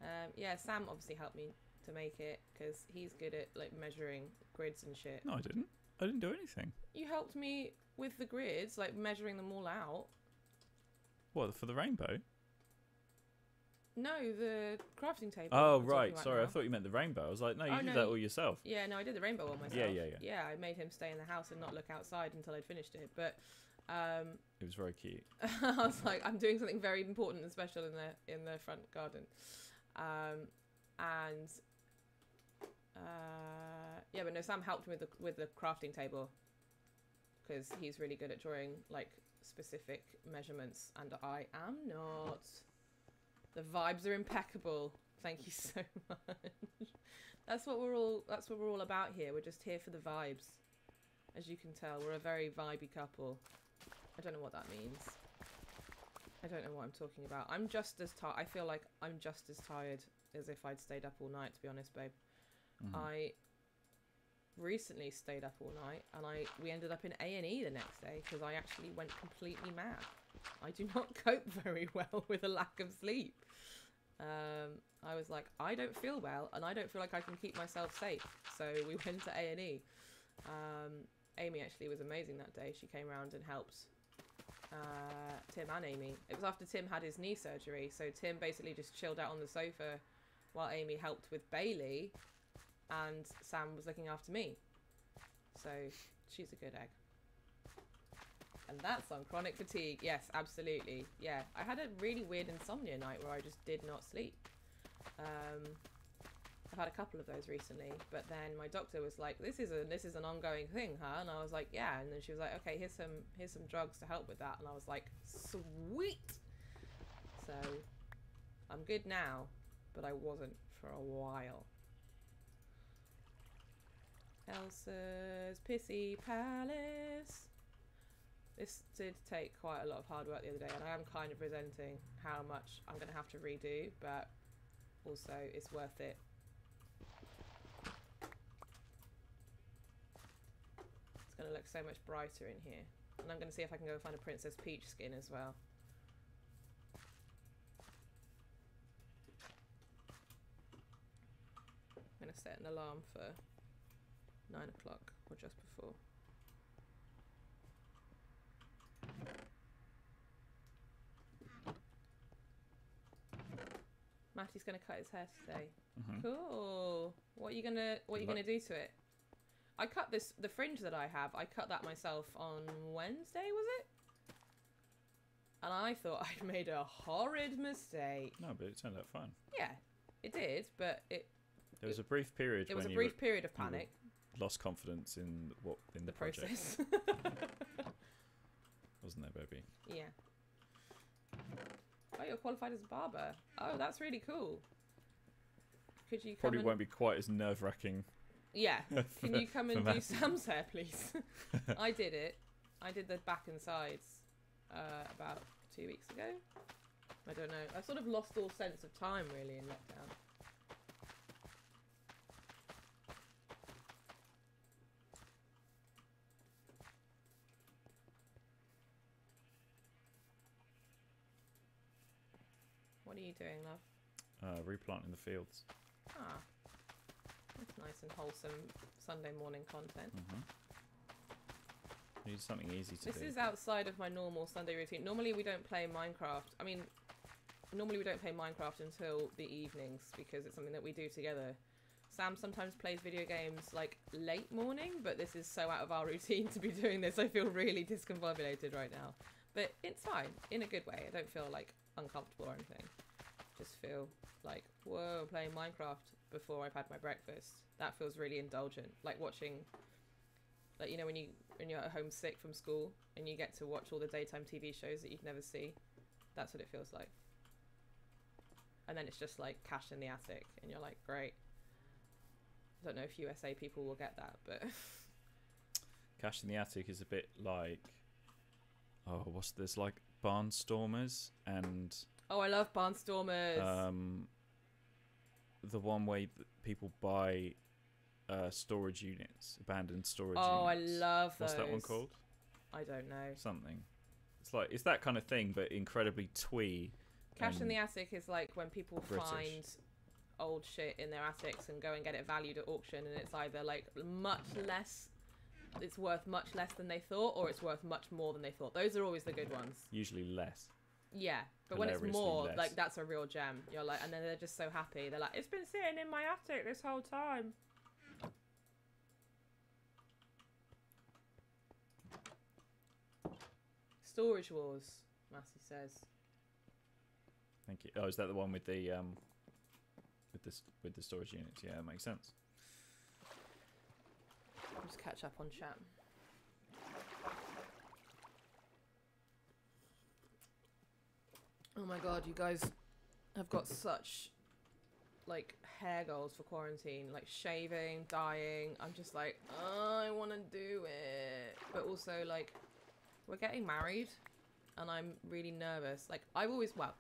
Um, yeah, Sam obviously helped me to make it because he's good at like measuring grids and shit. No, I didn't. I didn't do anything. You helped me with the grids, like measuring them all out. What for the rainbow? No, the crafting table. Oh right, sorry. I thought you meant the rainbow. I was like, no, you Oh, did no, that all yourself. Yeah, no, I did the rainbow one myself. Yeah, yeah, yeah. Yeah, I made him stay in the house and not look outside until I'd finished it. But um, It was very cute. I was like, I'm doing something very important and special in the in the front garden, um, and uh, yeah, but no, Sam helped me with the with the crafting table because he's really good at drawing like specific measurements, and I am not. The vibes are impeccable. Thank you so much. that's what we're all. That's what we're all about here. We're just here for the vibes. As you can tell, we're a very vibey couple. I don't know what that means. I don't know what I'm talking about. I'm just as tired. I feel like I'm just as tired as if I'd stayed up all night. To be honest, babe. Mhm. I recently stayed up all night, and I we ended up in A and E the next day because I actually went completely mad. I do not cope very well with a lack of sleep. Um, I was like, I don't feel well, and I don't feel like I can keep myself safe. So we went to A and E. Um, Amy actually was amazing that day. She came around and helped uh, Tim and Amy. It was after Tim had his knee surgery, so Tim basically just chilled out on the sofa while Amy helped with Bailey, and Sam was looking after me. So she's a good egg. And that's on chronic fatigue. Yes, absolutely. Yeah, I had a really weird insomnia night where I just did not sleep. Um, I've had a couple of those recently, but then my doctor was like, "This is a this is an ongoing thing, huh?" And I was like, "Yeah." And then she was like, "Okay, here's some here's some drugs to help with that." And I was like, "Sweet." So I'm good now, but I wasn't for a while. Elsa's Pissy Palace. This did take quite a lot of hard work the other day, and I am kind of resenting how much I'm going to have to redo, but also it's worth it. Going to look so much brighter in here. And I'm going to see if I can go find a Princess Peach skin as well. I'm going to set an alarm for 9 o'clock or just before. Matty's gonna cut his hair today. Mhm. Cool. What are you gonna What are you gonna do to it? I cut this the fringe that I have. I cut that myself on Wednesday, was it? And I thought I'd made a horrid mistake. No, but it turned out fine. Yeah, it did, but it There was a brief period it was a brief period of panic. lost confidence in what in the, The process. wasn't there, baby? yeah. Oh, you're qualified as a barber. Oh, that's really cool. Could you Probably and... won't be quite as nerve wracking. Yeah. Can you come and do. Sam's hair, please? I did it. I did the back and sides uh, about two weeks ago. I don't know. I sort of lost all sense of time really in lockdown. What are you doing, love? Uh, replanting the fields. Ah, that's nice and wholesome Sunday morning content. hmm Need something easy to This do. is outside of my normal Sunday routine. Normally we don't play Minecraft. I mean, normally we don't play Minecraft until the evenings because it's something that we do together. Sam sometimes plays video games like late morning, but this is so out of our routine to be doing this. I feel really discombobulated right now. But it's fine, in a good way. I don't feel like uncomfortable or anything. Just feel like, whoa, playing Minecraft before I've had my breakfast. That feels really indulgent. Like watching like you know when you when you're at home sick from school and you get to watch all the daytime TV shows that you'd never see. That's what it feels like. And then it's just like cash in the attic, and you're like, great. I don't know if USA people will get that, but Cash in the Attic is a bit like. Oh, what's this? Like Barnstormers and oh, I love Barnstormers. um, the one way that people buy uh, storage units, abandoned storage oh, I love those. What's that one called? I don't know. Something. It's like it's that kind of thing, but incredibly twee. Cash in the attic is like when people British. find old shit in their attics and go and get it valued at auction, and it's either like much less, it's worth much less than they thought, or it's worth much more than they thought. Those are always the good ones. Usually less. Yeah, but when it's more, less. like that's a real gem. You're like, and then they're just so happy. They're like, it's been sitting in my attic this whole time. Storage Wars, Massey says. Thank you. Oh, is that the one with the um, with this with the storage units? Yeah, that makes sense. I'll just catch up on chat. Oh my god, you guys have got such like hair goals for quarantine, like shaving, dyeing. I'm just like, oh, I want to do it, but also like we're getting married, and I'm really nervous. Like I've always, well,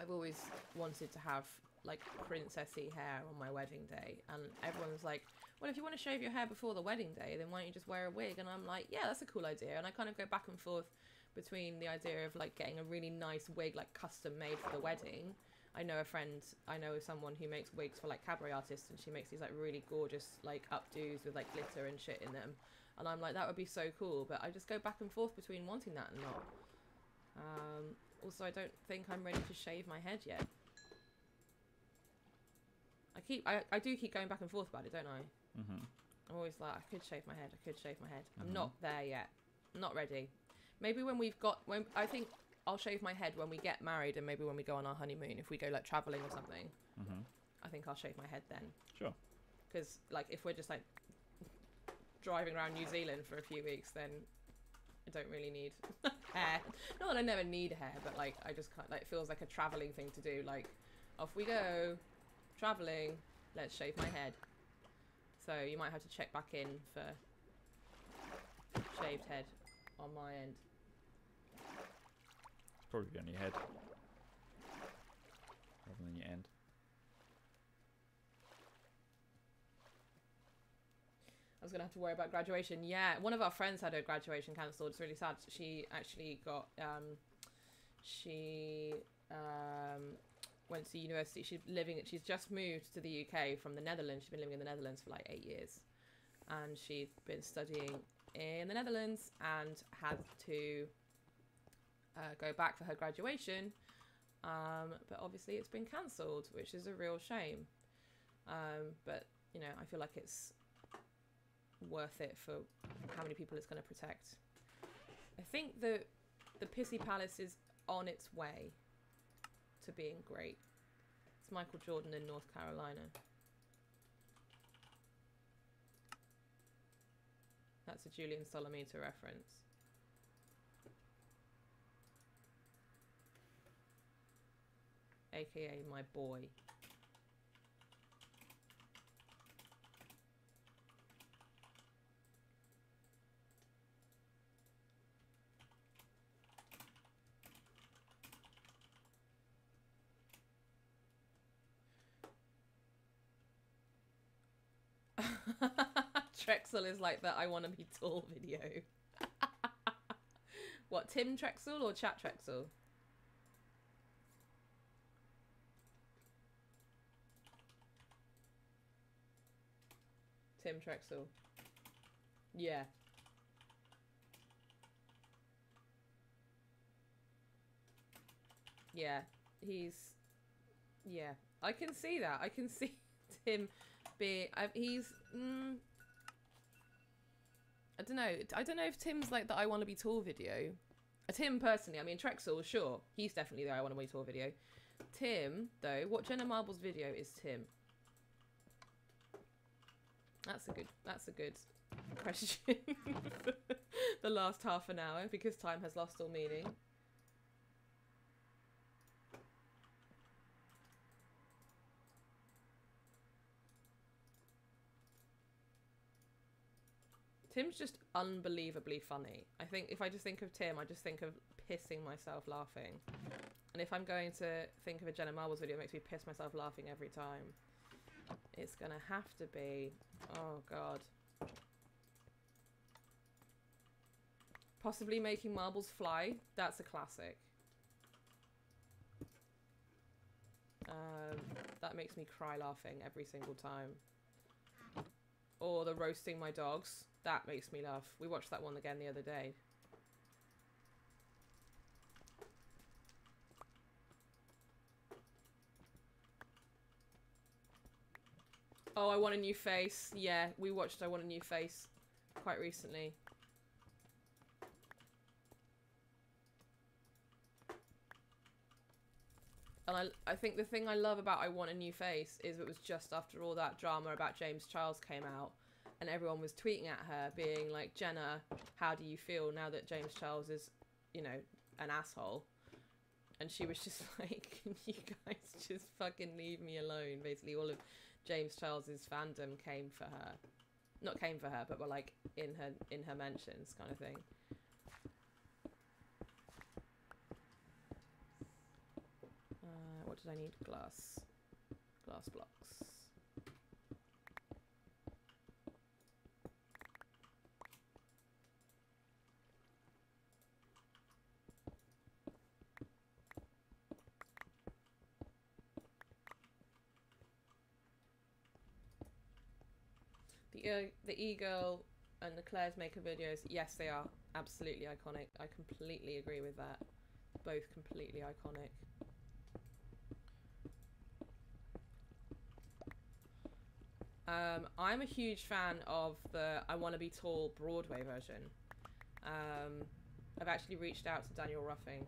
I've always wanted to have like princessy hair on my wedding day, and everyone's like, well, if you want to shave your hair before the wedding day, then why don't you just wear a wig? And I'm like, yeah, that's a cool idea. And I kind of go back and forth between the idea of like getting a really nice wig, like custom made for the wedding. I know a friend, I know someone who makes wigs for like cabaret artists, and she makes these like really gorgeous like updos with like glitter and shit in them. And I'm like, that would be so cool. But I just go back and forth between wanting that and not. Um, also, I don't think I'm ready to shave my head yet. I keep, I, I do keep going back and forth about it, don't I? Mm-hmm. I'm always like, I could shave my head. I could shave my head. I'm Mhm. not there yet. I'm not ready. Maybe when we've got, when I think I'll shave my head when we get married, and maybe when we go on our honeymoon, if we go like traveling or something. Mm-hmm. I think I'll shave my head then. Sure. Because like if we're just like driving around New Zealand for a few weeks, then I don't really need hair. Not that I never need hair, but like I just can't. Like it feels like a traveling thing to do. Like off we go, traveling. Let's shave my head. So you might have to check back in for shaved head on my end. Probably on your head rather than your end. I was gonna have to worry about graduation. Yeah, one of our friends had her graduation cancelled. It's really sad. She actually got um, she um, went to university. She's living. She's just moved to the UK from the Netherlands. She's been living in the Netherlands for like eight years, and she'd been studying in the Netherlands and had to uh, go back for her graduation. Um, but obviously, it's been cancelled, which is a real shame. Um, but you know, I feel like it's worth it for how many people it's going to protect. I think the the Pissy Palace is on its way to being great. It's Michael Jordan in North Carolina. That's a Julian Solomita reference. AKA my boy. Trexel is like that I want to be tall video. what, Tim Trexel or Chat Trexel? Tim Trexel. Yeah. Yeah, he's. Yeah, I can see that. I can see Tim be. I, he's. Mm, I don't know. I don't know if Tim's like the I want to be tall video. Tim personally, I mean Trexel, sure, he's definitely the I want to be tall video. Tim, though, what Jenna Marbles video is Tim? That's a good. That's a good question. the last half an hour because time has lost all meaning. Tim's just unbelievably funny. I think if I just think of Tim, I just think of pissing myself laughing. And if I'm going to think of a Jenna Marbles video, it makes me piss myself laughing every time. It's gonna have to be. Oh god. Possibly making marbles fly. That's a classic. Um, that makes me cry laughing every single time. Or the roasting my dogs. That makes me laugh. We watched that one again the other day. Oh, I want a new face. Yeah, we watched I want a new face quite recently. And I, I think the thing I love about I Want a New Face is it was just after all that drama about James Charles came out, and everyone was tweeting at her, being like, Jenna, how do you feel now that James Charles is, you know, an asshole? And she was just like, you guys just fucking leave me alone? Basically, all of James Charles's fandom came for her. Not came for her, but were like in her in her mentions kind of thing. Uh, what did I need? Glass. Glass blocks. The uh, the e-girl and the Claire's maker videos, yes, they are absolutely iconic. I completely agree with that. Both completely iconic. Um, I'm a huge fan of the I Want to Be Tall Broadway version. Um, I've actually reached out to Daniel Ruffing.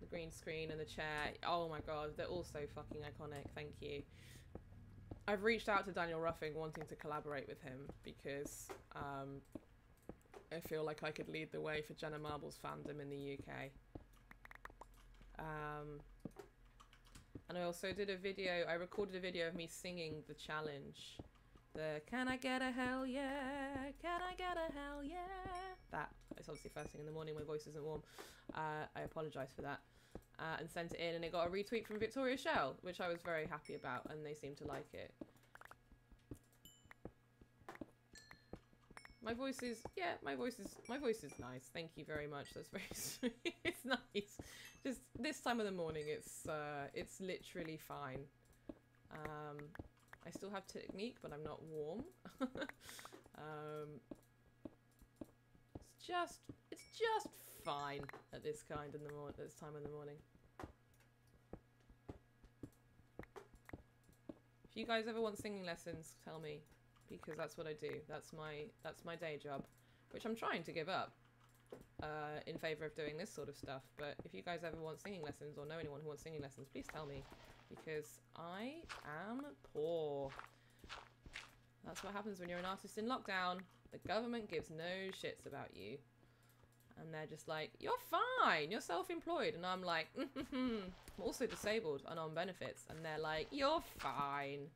The green screen and the chair. Oh my god, they're all so fucking iconic. Thank you. I've reached out to Daniel Ruffing wanting to collaborate with him because um, I feel like I could lead the way for Jenna Marbles fandom in the UK. Um, and I also did a video, I recorded a video of me singing the challenge. The Can I Get a Hell Yeah? Can I Get a Hell Yeah? That. It's obviously first thing in the morning, my voice isn't warm. Uh, I apologise for that. Uh, and sent it in, and it got a retweet from Victoria Shell, which I was very happy about, and they seemed to like it. My voice is yeah, my voice is my voice is nice. Thank you very much. That's very sweet. it's nice. Just this time of the morning, it's uh, it's literally fine. Um, I still have technique, but I'm not warm. um, it's just it's just fine at this kind in the morning. This time in the morning. If you guys ever want singing lessons, tell me because that's what I do. That's my that's my day job, which I'm trying to give up uh, in favor of doing this sort of stuff. But if you guys ever want singing lessons or know anyone who wants singing lessons, please tell me because I am poor. That's what happens when you're an artist in lockdown. The government gives no shits about you. And they're just like, you're fine, you're self-employed. And I'm like, I'm also disabled and on benefits. And they're like, you're fine.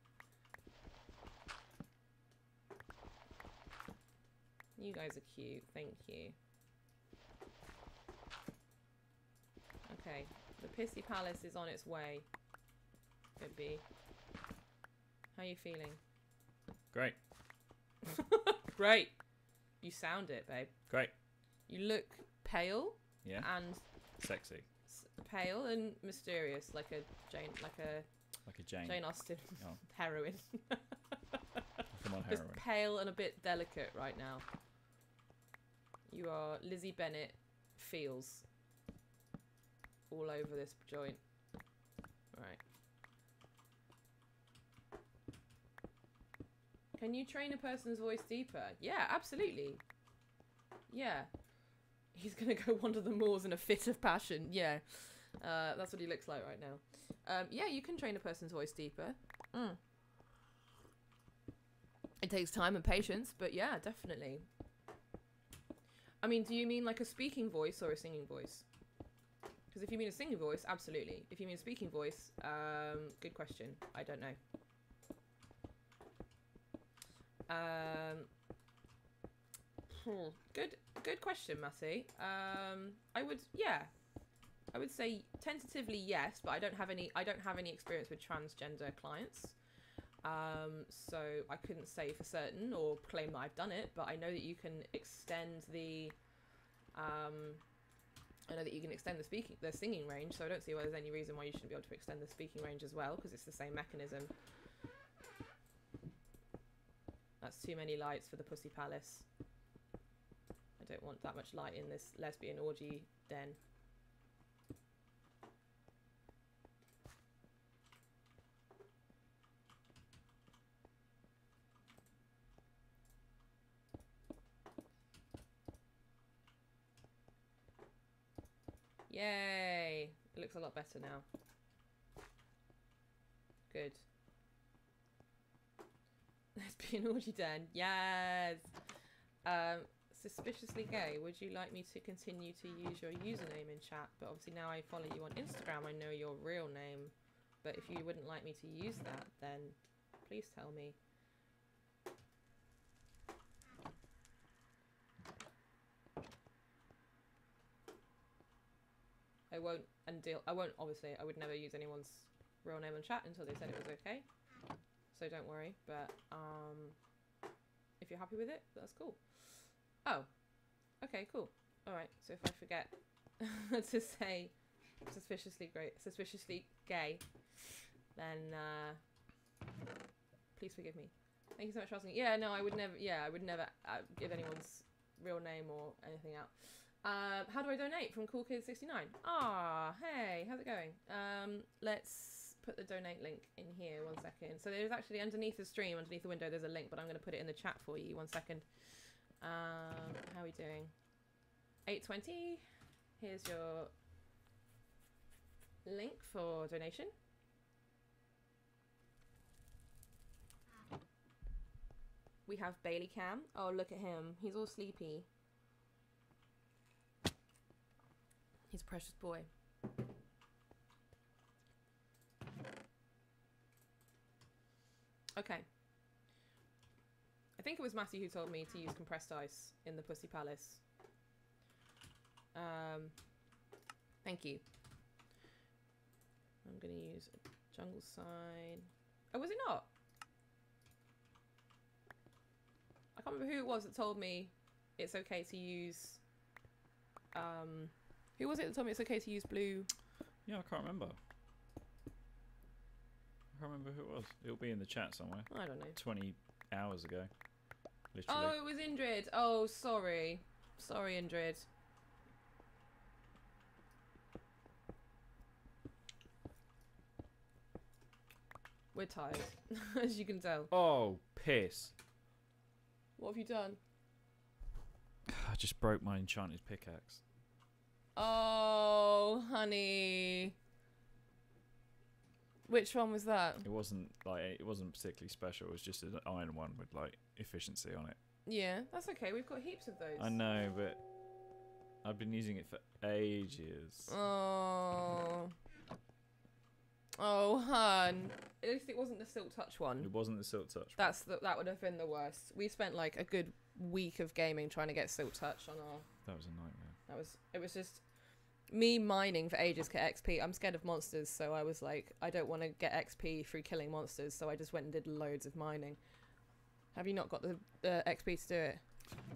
You guys are cute, thank you. Okay, the Pissy Palace is on its way. Could be. How you feeling? Great. Great. You sound it, babe. Great. You look pale Yeah. and Sexy. pale and mysterious, like a Jane, like a Like a Jane. Jane Austen Oh. heroine. On, Just pale and a bit delicate right now. You are Lizzie Bennet feels all over this joint. Right. Can you train a person's voice deeper? Yeah, absolutely. Yeah. He's gonna go wander the moors in a fit of passion. Yeah. Uh, that's what he looks like right now. Um, yeah, you can train a person's voice deeper. Mm. It takes time and patience, but yeah, definitely. I mean, do you mean like a speaking voice or a singing voice? Because if you mean a singing voice, absolutely. If you mean a speaking voice, um, good question. I don't know. Um, hmm, good, good question, Matty. Um, I would, yeah, I would say tentatively yes, but I don't have any. I don't have any experience with transgender clients. Um, so I couldn't say for certain or claim that I've done it, but I know that you can extend the. Um, I know that you can extend the speaking, the singing range. So I don't see why there's any reason why you shouldn't be able to extend the speaking range as well, because it's the same mechanism. That's too many lights for the Pussy Palace. I don't want that much light in this lesbian orgy den. Yay! It looks a lot better now. Good. Lesbian orgy den. Yes! Um, suspiciously gay. Would you like me to continue to use your username in chat? But obviously now I follow you on Instagram, I know your real name. But if you wouldn't like me to use that, then please tell me. I won't until I won't obviously I would never use anyone's real name in chat until they said it was okay. So don't worry. But um, if you're happy with it, that's cool. Oh, okay, cool. All right. So if I forget to say suspiciously great, suspiciously gay, then uh, please forgive me. Thank you so much for asking. Yeah, no, I would never. Yeah, I would never uh, give anyone's real name or anything out. Uh, how do I donate from Cool Kids 69? Ah, hey, how's it going? Um, let's put the donate link in here. One second. So there's actually underneath the stream, underneath the window, there's a link, but I'm going to put it in the chat for you. One second. Um, how are we doing? 820. Here's your link for donation. We have Bailey Cam. Oh, look at him. He's all sleepy. He's a precious boy. Okay. I think it was Matthew who told me to use compressed ice in the Pussy Palace. Um, thank you. I'm gonna use a jungle sign. Oh, was it not? I can't remember who it was that told me it's okay to use. Um, who was it that told me it's okay to use blue? Yeah, I can't remember. I can't remember who it was. It'll be in the chat somewhere. I don't know. 20 hours ago. Literally. Oh, it was Indrid. Oh, sorry. Sorry, Indrid. We're tired, as you can tell. Oh, piss. What have you done? I just broke my enchanted pickaxe. Oh, honey. Which one was that? It wasn't like it wasn't particularly special. It was just an iron one with like efficiency on it. Yeah, that's okay. We've got heaps of those. I know, but I've been using it for ages. Oh. Oh, hun. At least it wasn't the Silk Touch one. It wasn't the silk touch. That's the, that would have been the worst. We spent like a good week of gaming trying to get Silk Touch on our. That was a nightmare. That was it. Was just me mining for ages for XP. I'm scared of monsters, so I was like, I don't want to get XP through killing monsters, so I just went and did loads of mining. Have you not got the, the XP to do it?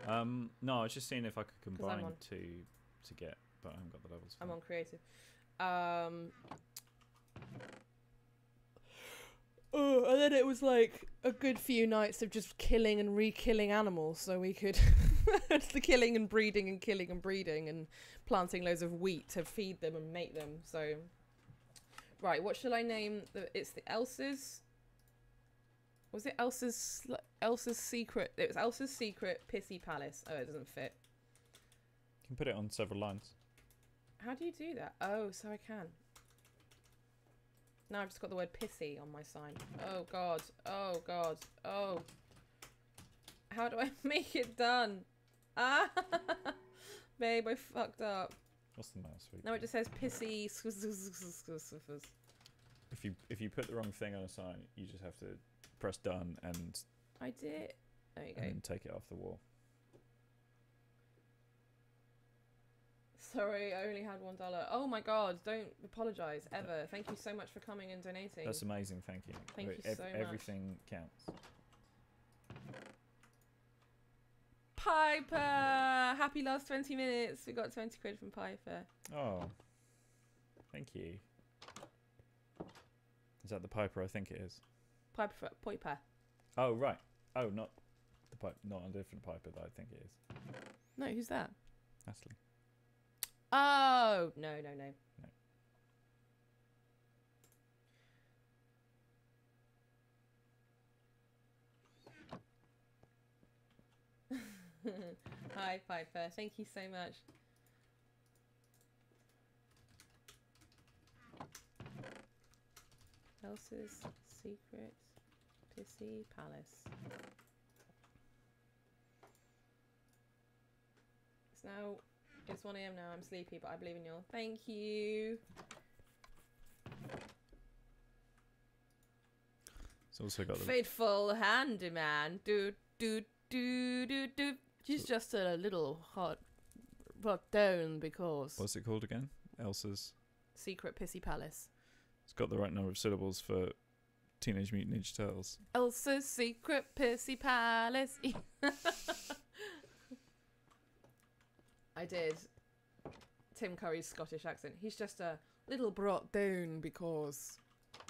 Um, no, I was just seeing if I could combine on- to to get, but I haven't got the levels. I'm that. on creative. Um. Oh, and then it was like a good few nights of just killing and re-killing animals, so we could the killing and breeding and killing and breeding and planting loads of wheat to feed them and mate them. So, right, what shall I name? The it's the Elsa's. Was it Elsa's Elsa's secret? It was Elsa's secret pissy palace. Oh, it doesn't fit. You can put it on several lines. How do you do that? Oh, so I can. Now I've just got the word pissy on my sign. Oh god. Oh god. Oh. How do I make it done? Ah! Babe, I fucked up. What's the matter, sweet? Now it just says pissy. If you if you put the wrong thing on a sign, you just have to press done and I did. There you go. and take it off the wall. Sorry, I only had one dollar. Oh my god, don't apologize ever. Thank you so much for coming and donating. That's amazing. Thank you. Thank Wait, you so much. Everything counts. Piper! Happy last 20 minutes. We got 20 quid from Piper. Oh, thank you. Is that the Piper? I think it is. Piper, Piper. Oh right. Oh, not the pipe. Not a different Piper that I think it is. No, who's that? Astley. Oh, no, no, no. No. Hi, Piper. Thank you so much. Elsa's secret pissy palace. It's now it's 1 a.m. now. I'm sleepy, but I believe in you. Thank you. It's also got the. Faithful handyman. Do do do do do. She's just a little hot brought down because What's it called again? Elsa's. secret pissy palace. It's got the right number of syllables for Teenage Mutant Ninja Turtles. Elsa's secret pissy palace. I did Tim Curry's Scottish accent. He's just a little brought down because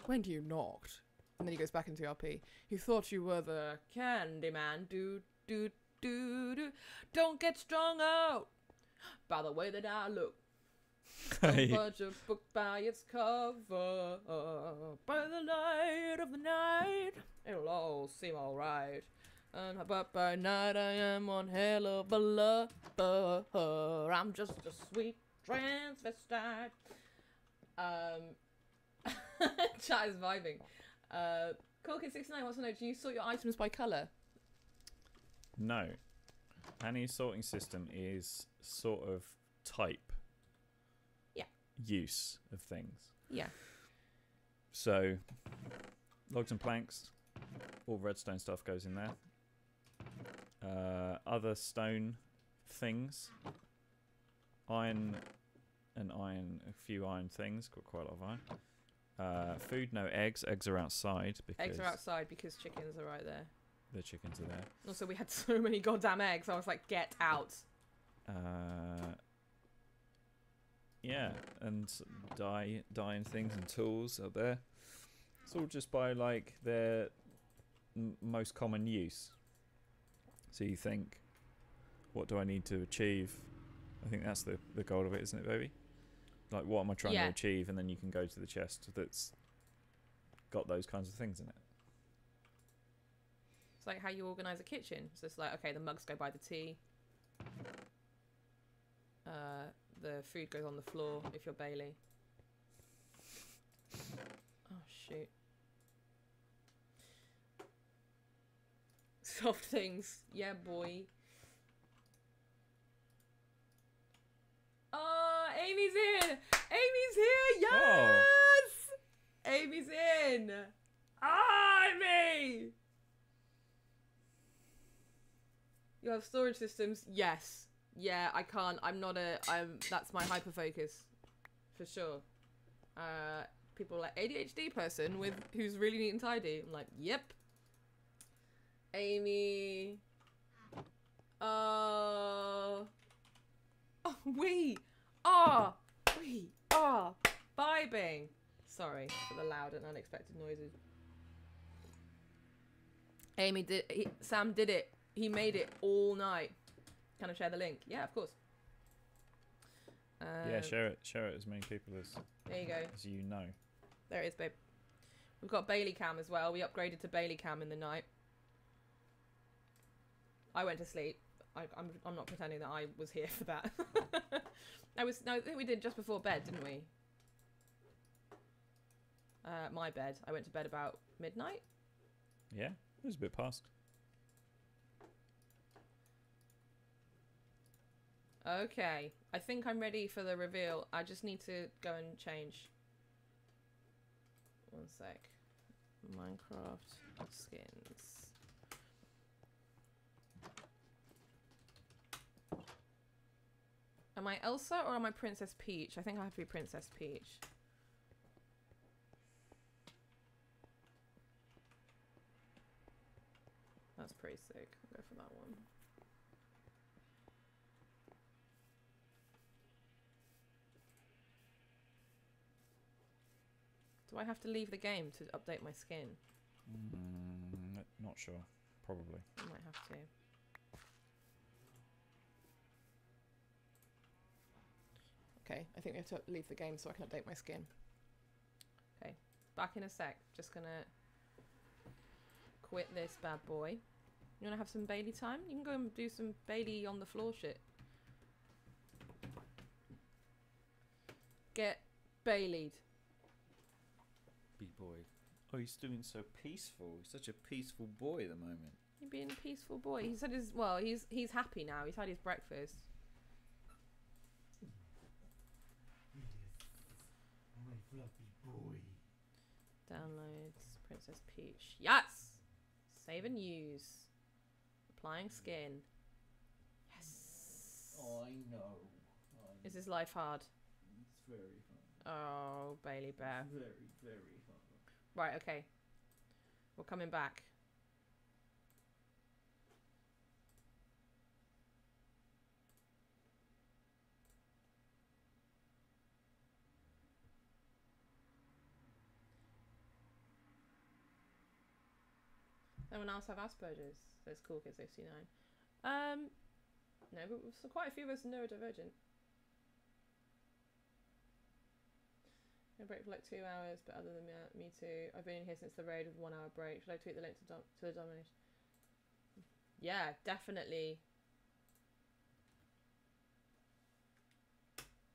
when do you knocked, And then he goes back into RP. He thought you were the candy man. Do, do, do, do. Don't get strung out by the way that I look. Don't judge book by its cover. By the light of the night, it'll all seem alright. And but by night I am one hell of a lover. I'm just a sweet transvestite. Um, chat is vibing. Uh, Colkin69 wants to know: Do you sort your items by color? No. Annie's sorting system is sort of type. Use of things. Yeah. So, logs and planks, all redstone stuff goes in there. Uh, other stone things, iron and iron, a few iron things, got quite a lot of iron. Uh, food, no eggs. Eggs are outside because Eggs are outside because chickens are right there. the chickens are there. Also, we had so many goddamn eggs. I was like, get out. Uh, yeah, and dye, dyeing things and tools are there. It's all just by like their m- most common use. So you think, what do I need to achieve? I think that's the the goal of it, isn't it, baby? Like, what am I trying Yeah. to achieve? And then you can go to the chest that's got those kinds of things in it. It's like how you organize a kitchen. So it's like, okay, the mugs go by the tea. Uh, the food goes on the floor if you're Bailey. Oh shoot. Soft things, yeah, boy. Oh, Amy's in! Amy's here! Oh. Yes! Amy's in! Ah, Amy! You have storage systems? Yes. Yeah, I can't. I'm not a. I'm. That's my hyper focus, for sure. Uh, people like ADHD person with who's really neat and tidy. I'm like, yep. Amy. Uh. Oh, we are. We are vibing. Sorry for the loud and unexpected noises. Amy did. He, Sam did it. He made it all night. Can I share the link? Yeah, of course. yeah, Um, share it. Share it as many people as There you go. as you know. There it is, babe. We've got Bailey Cam as well. We upgraded to Bailey Cam in the night. I went to sleep. I, I'm, I'm not pretending that I was here for that. I was. No, I think we did just before bed, didn't we? Uh, my bed. I went to bed about midnight. Yeah, it was a bit past. Okay. I think I'm ready for the reveal. I just need to go and change. One sec. Minecraft skins. Am I Elsa or am I Princess Peach? I think I have to be Princess Peach. That's pretty sick. I'll go for that one. Do I have to leave the game to update my skin? Mm, not sure. Probably. I might have to. Okay, I think we have to leave the game so I can update my skin. Okay, back in a sec. Just gonna quit this bad boy. You wanna have some Bailey time? You can go and do some Bailey on the floor shit. Get Baileyed. Big boy. Oh, he's doing so peaceful. He's such a peaceful boy at the moment. You're being a peaceful boy. He said his well, he's he's happy now. He's had his breakfast. My fluffy boy. Downloads Princess Peach. Yes! Save and use. Applying skin. Yes. Oh, I know. I Is his life hard? It's very fun. Oh, Bailey Bear. Very, very fun. Right, okay. We're coming back. Anyone else have Asperger's? Says Cool Kid 69. Um, no, but quite a few of us are neurodivergent. I break for like two hours, but other than that, me too. I've been in here since the raid with one hour break. Should I tweet the link to, dom- to the domination? Yeah, definitely.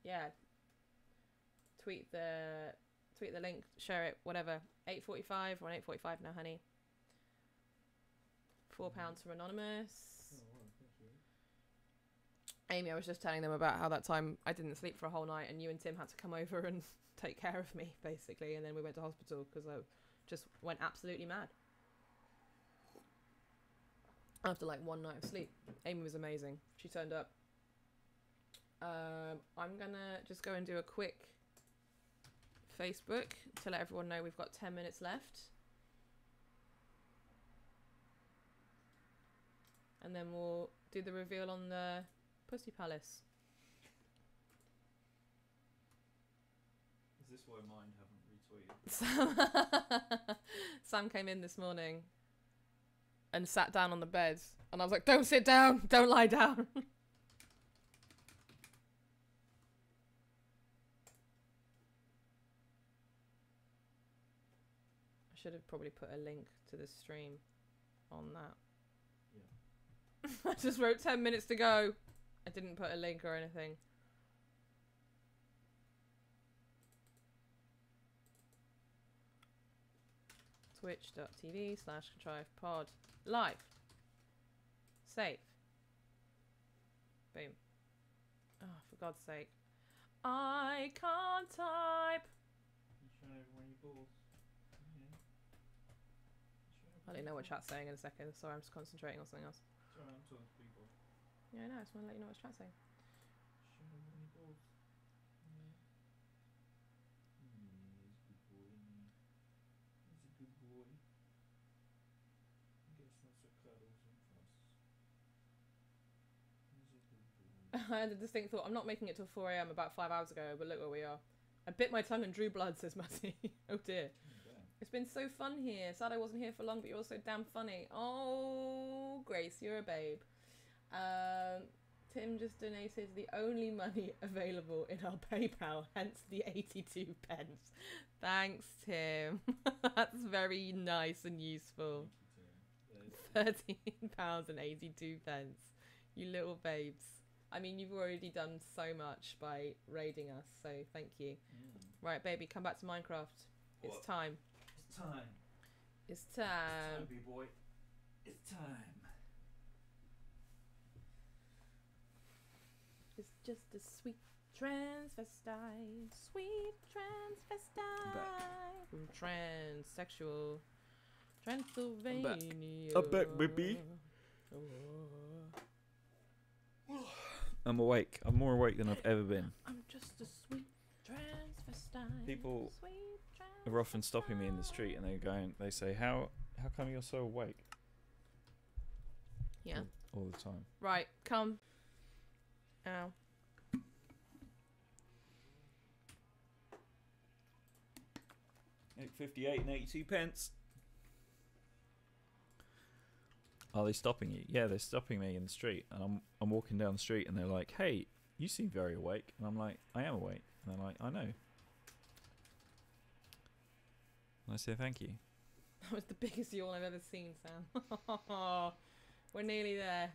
Yeah. Tweet the tweet the link, share it, whatever. Eight forty five. We're on eight forty five now, honey. Four mm-hmm. pounds from anonymous. Oh, Amy, I was just telling them about how that time I didn't sleep for a whole night, and you and Tim had to come over and take care of me, basically, and then we went to hospital because I just went absolutely mad after like one night of sleep. Amy was amazing. She turned up. Um, I'm gonna just go and do a quick Facebook to let everyone know we've got 10 minutes left. And then we'll do the reveal on the Pussy Palace. Is this why mine haven't retweeted? Sam, Sam came in this morning and sat down on the bed. And I was like, don't sit down, don't lie down. I should have probably put a link to the stream on that. I just wrote 10 minutes to go. I didn't put a link or anything. twitch.tv slash contrive pod. Live. Save boom. Oh for god's sake. I can't type. I don't know what chat's saying in a second. Sorry i'm just concentrating on something else. Yeah i know. I just want to let you know what chat's saying I had a distinct thought. I'm not making it till 4 a.m. about five hours ago, but look where we are. I bit my tongue and drew blood, says Matty. oh dear. It's been so fun here. Sad I wasn't here for long, but you're also damn funny. Oh, Grace, you're a babe. Um, Tim just donated the only money available in our PayPal, hence the 82 pence. Thanks, Tim. That's very nice and useful. Thirteen pounds and eighty-two pence. You little babes. I mean, you've already done so much by raiding us, so thank you. Mm. Right, baby, come back to Minecraft. It's What? time. It's time. It's time. Time, boy. It's time. It's just a sweet transvestite, sweet transvestite from transsexual Transylvania. I'm back, baby. Oh. I'm awake. I'm more awake than I've ever been. I'm just a sweet transvestite. People sweet They're often stopping me in the street and they're going. They say, "How how come you're so awake Yeah. all the time?" Right, come. Ow. Eight fifty-eight and eighty-two pence. Are they stopping you? Yeah, they're stopping me in the street, and I'm I'm walking down the street, and they're like, "Hey, you seem very awake," and I'm like, "I am awake," and they're like, "I know." And I say, "Thank you." That was the biggest yawn I've ever seen, Sam. We're nearly there.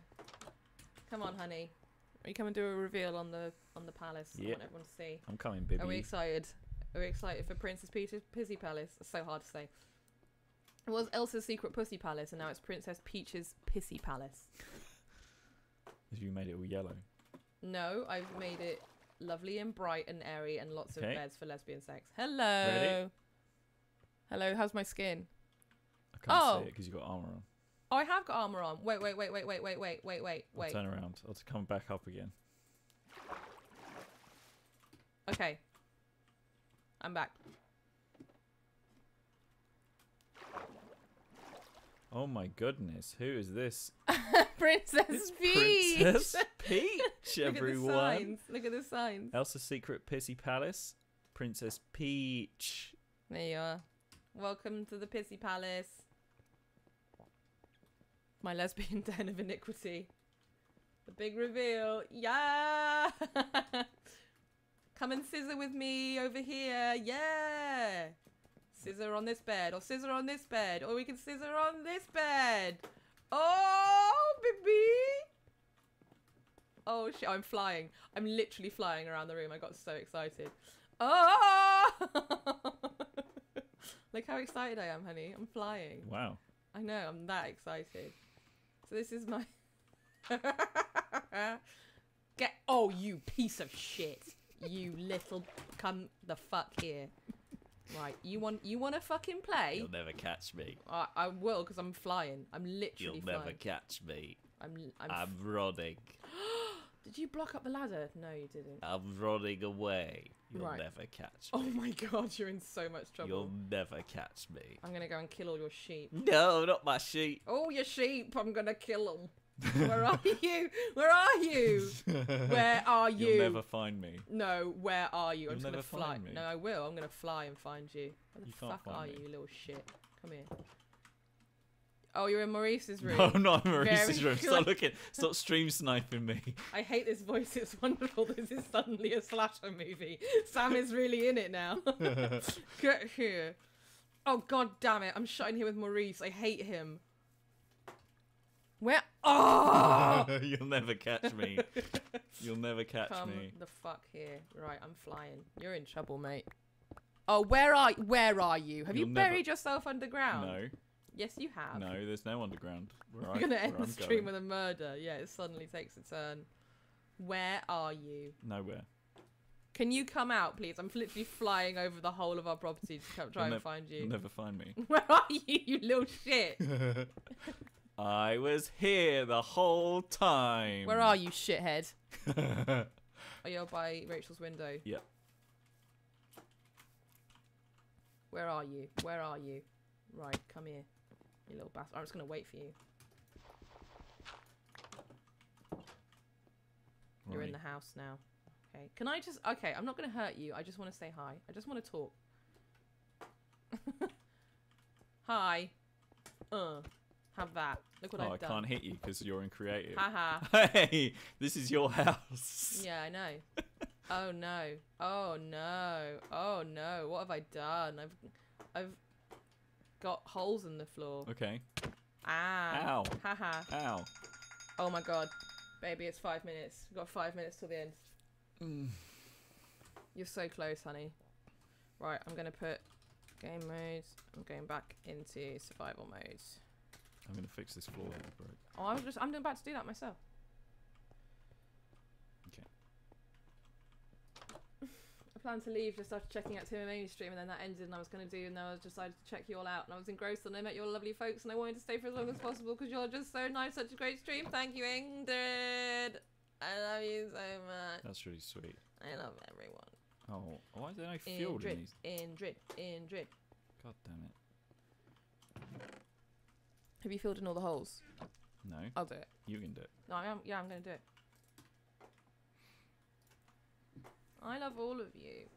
Come on, honey. Are you come and do a reveal on the on the palace? I want everyone to see. I'm coming, baby. Are we excited? Are we excited for Princess Peach's Pissy Palace? It's so hard to say. It was Elsa's Secret Pussy Palace, and now it's Princess Peach's Pissy Palace. Have you made it all yellow? No, I've made it lovely and bright and airy, and lots of beds for lesbian sex. Hello. Ready? Hello. How's my skin? I can't Oh. see it because you've got armor on. Oh, I have got armor on. Wait, wait, wait, wait, wait, wait, wait, wait, wait, wait. turn around. I'll t- come back up again. Okay. I'm back. Oh my goodness, who is this? Princess It's Peach. Princess Peach, everyone! Look at the signs. Look at the signs. Elsa's Secret Pissy Palace, Princess Peach. There you are. Welcome to the Pissy Palace. My lesbian den of iniquity. The big reveal. Yeah. Come and scissor with me over here. Yeah. Scissor on this bed, or scissor on this bed, or we can scissor on this bed. Oh, baby. Oh shit, I'm flying. I'm literally flying around the room. I got so excited. Oh! Look how excited I am, honey. I'm flying. Wow. I know, I'm that excited. So this is my Get oh you piece of shit. You little come the fuck here. Right, you want you want to fucking play? You'll never catch me. I, I will because I'm flying. I'm literally You'll flying. never catch me. I'm I'm. I'm running. Did you block up the ladder? No, you didn't. I'm running away. You'll Right. never catch oh me. Oh my god, you're in so much trouble. You'll never catch me. I'm gonna go and kill all your sheep. No, not my sheep. Oh, your sheep! I'm gonna kill them. Where are you? Where are you? Where are you? You'll never find me. No, where are you? I'm You'll just gonna fly. No, I will. I'm gonna fly and find you. Where the You fuck are me. you, little shit? Come here. Oh, you're in Maurice's room. Oh no, not in Maurice's Very room. Stop looking. Stop stream sniping me. I hate this voice. It's wonderful. This is suddenly a slasher movie. Sam is really in it now. Get here. Oh god damn it! I'm shutting here with Maurice. I hate him. Where? Oh! You'll never catch me. You'll never catch Come me. the fuck here. Right, I'm flying. You're in trouble, mate. Oh, where are where are you? Have you You'll never- buried yourself underground? No, Yes, you have. no, there's no underground. Where We're I- gonna end the I'm stream going. with a murder. Yeah, it suddenly takes a turn. Where are you? Nowhere. Can you come out, please? I'm literally flying over the whole of our property to come try You'll and find you. You'll never find me. Where are you, you little shit? I was here the whole time. Where are you, shithead? Oh, you're by Rachel's window. Yep. Where are you? Where are you? Right, come here, you little bastard. I'm just gonna wait for you. You're in the house now. Okay. Can I just? Okay, I'm not gonna hurt you. I just want to say hi. I just want to talk. hi. Uh. Have that. Look what Oh, I've I done. can't hit you because you're in creative. Haha. hey, this is your house. Yeah, I know. oh no. Oh no. Oh no. What have I done? I've I've got holes in the floor. Okay. Ah. Ow. Haha. Ow. Oh my god. Baby, it's five minutes. We've got five minutes till the end. Mm. You're so close, honey. Right, I'm gonna put game mode. I'm going back into survival mode. I'm gonna fix this floor that I broke. Oh, I was just I'm about to do that myself. Okay. I planned to leave just after checking out Tim and Amy's stream, and then that ended, and I was going to do, and then I decided to check you all out, and I was engrossed, and I met your lovely folks, and I wanted to stay for as long as possible because you're just so nice, such a great stream. Thank you, Ingrid. I love you so much. That's really sweet. I love everyone. Oh, why is there no field in these? Indrid, Indrid. God damn it. Have you filled in all the holes? No, I'll do it. you can do it. No, I am. Yeah, I'm going to do it. I love all of you.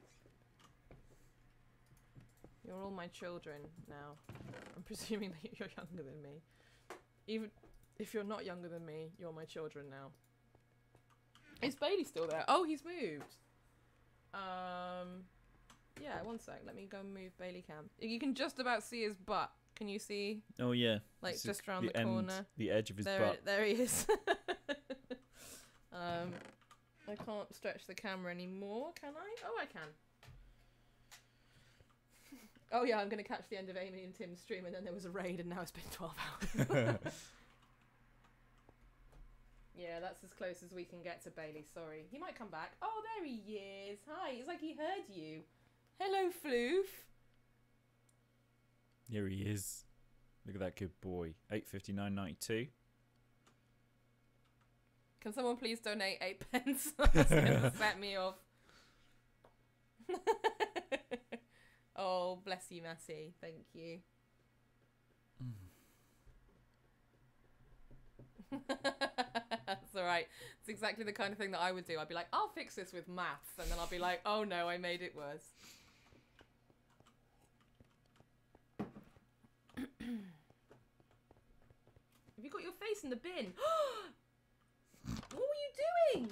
You're all my children now. I'm presuming that you're younger than me. Even if you're not younger than me, you're my children now. Is Bailey still there? Oh, he's moved. Um, yeah. One sec. Let me go move Bailey cam. You can just about see his butt. Can you see? Oh yeah. Like, is just around the end, corner. The edge of his there, butt. there he is. um, I can't stretch the camera anymore, can I? Oh, I can. Oh yeah, I'm gonna catch the end of Amy and Tim's stream, and then there was a raid, and now it's been 12 hours. yeah, that's as close as we can get to Bailey. Sorry, he might come back. Oh, there he is. Hi. It's like he heard you. Hello, Floof. Here he is. Look at that good boy. Eight fifty nine ninety two. Can someone please donate eight pence? That's gonna set me off. oh, bless you, Matty. Thank you. That's all right. It's exactly the kind of thing that I would do. I'd be like, I'll fix this with maths, and then I'll be like, oh no, I made it worse. Have you got your face in the bin? what were you doing?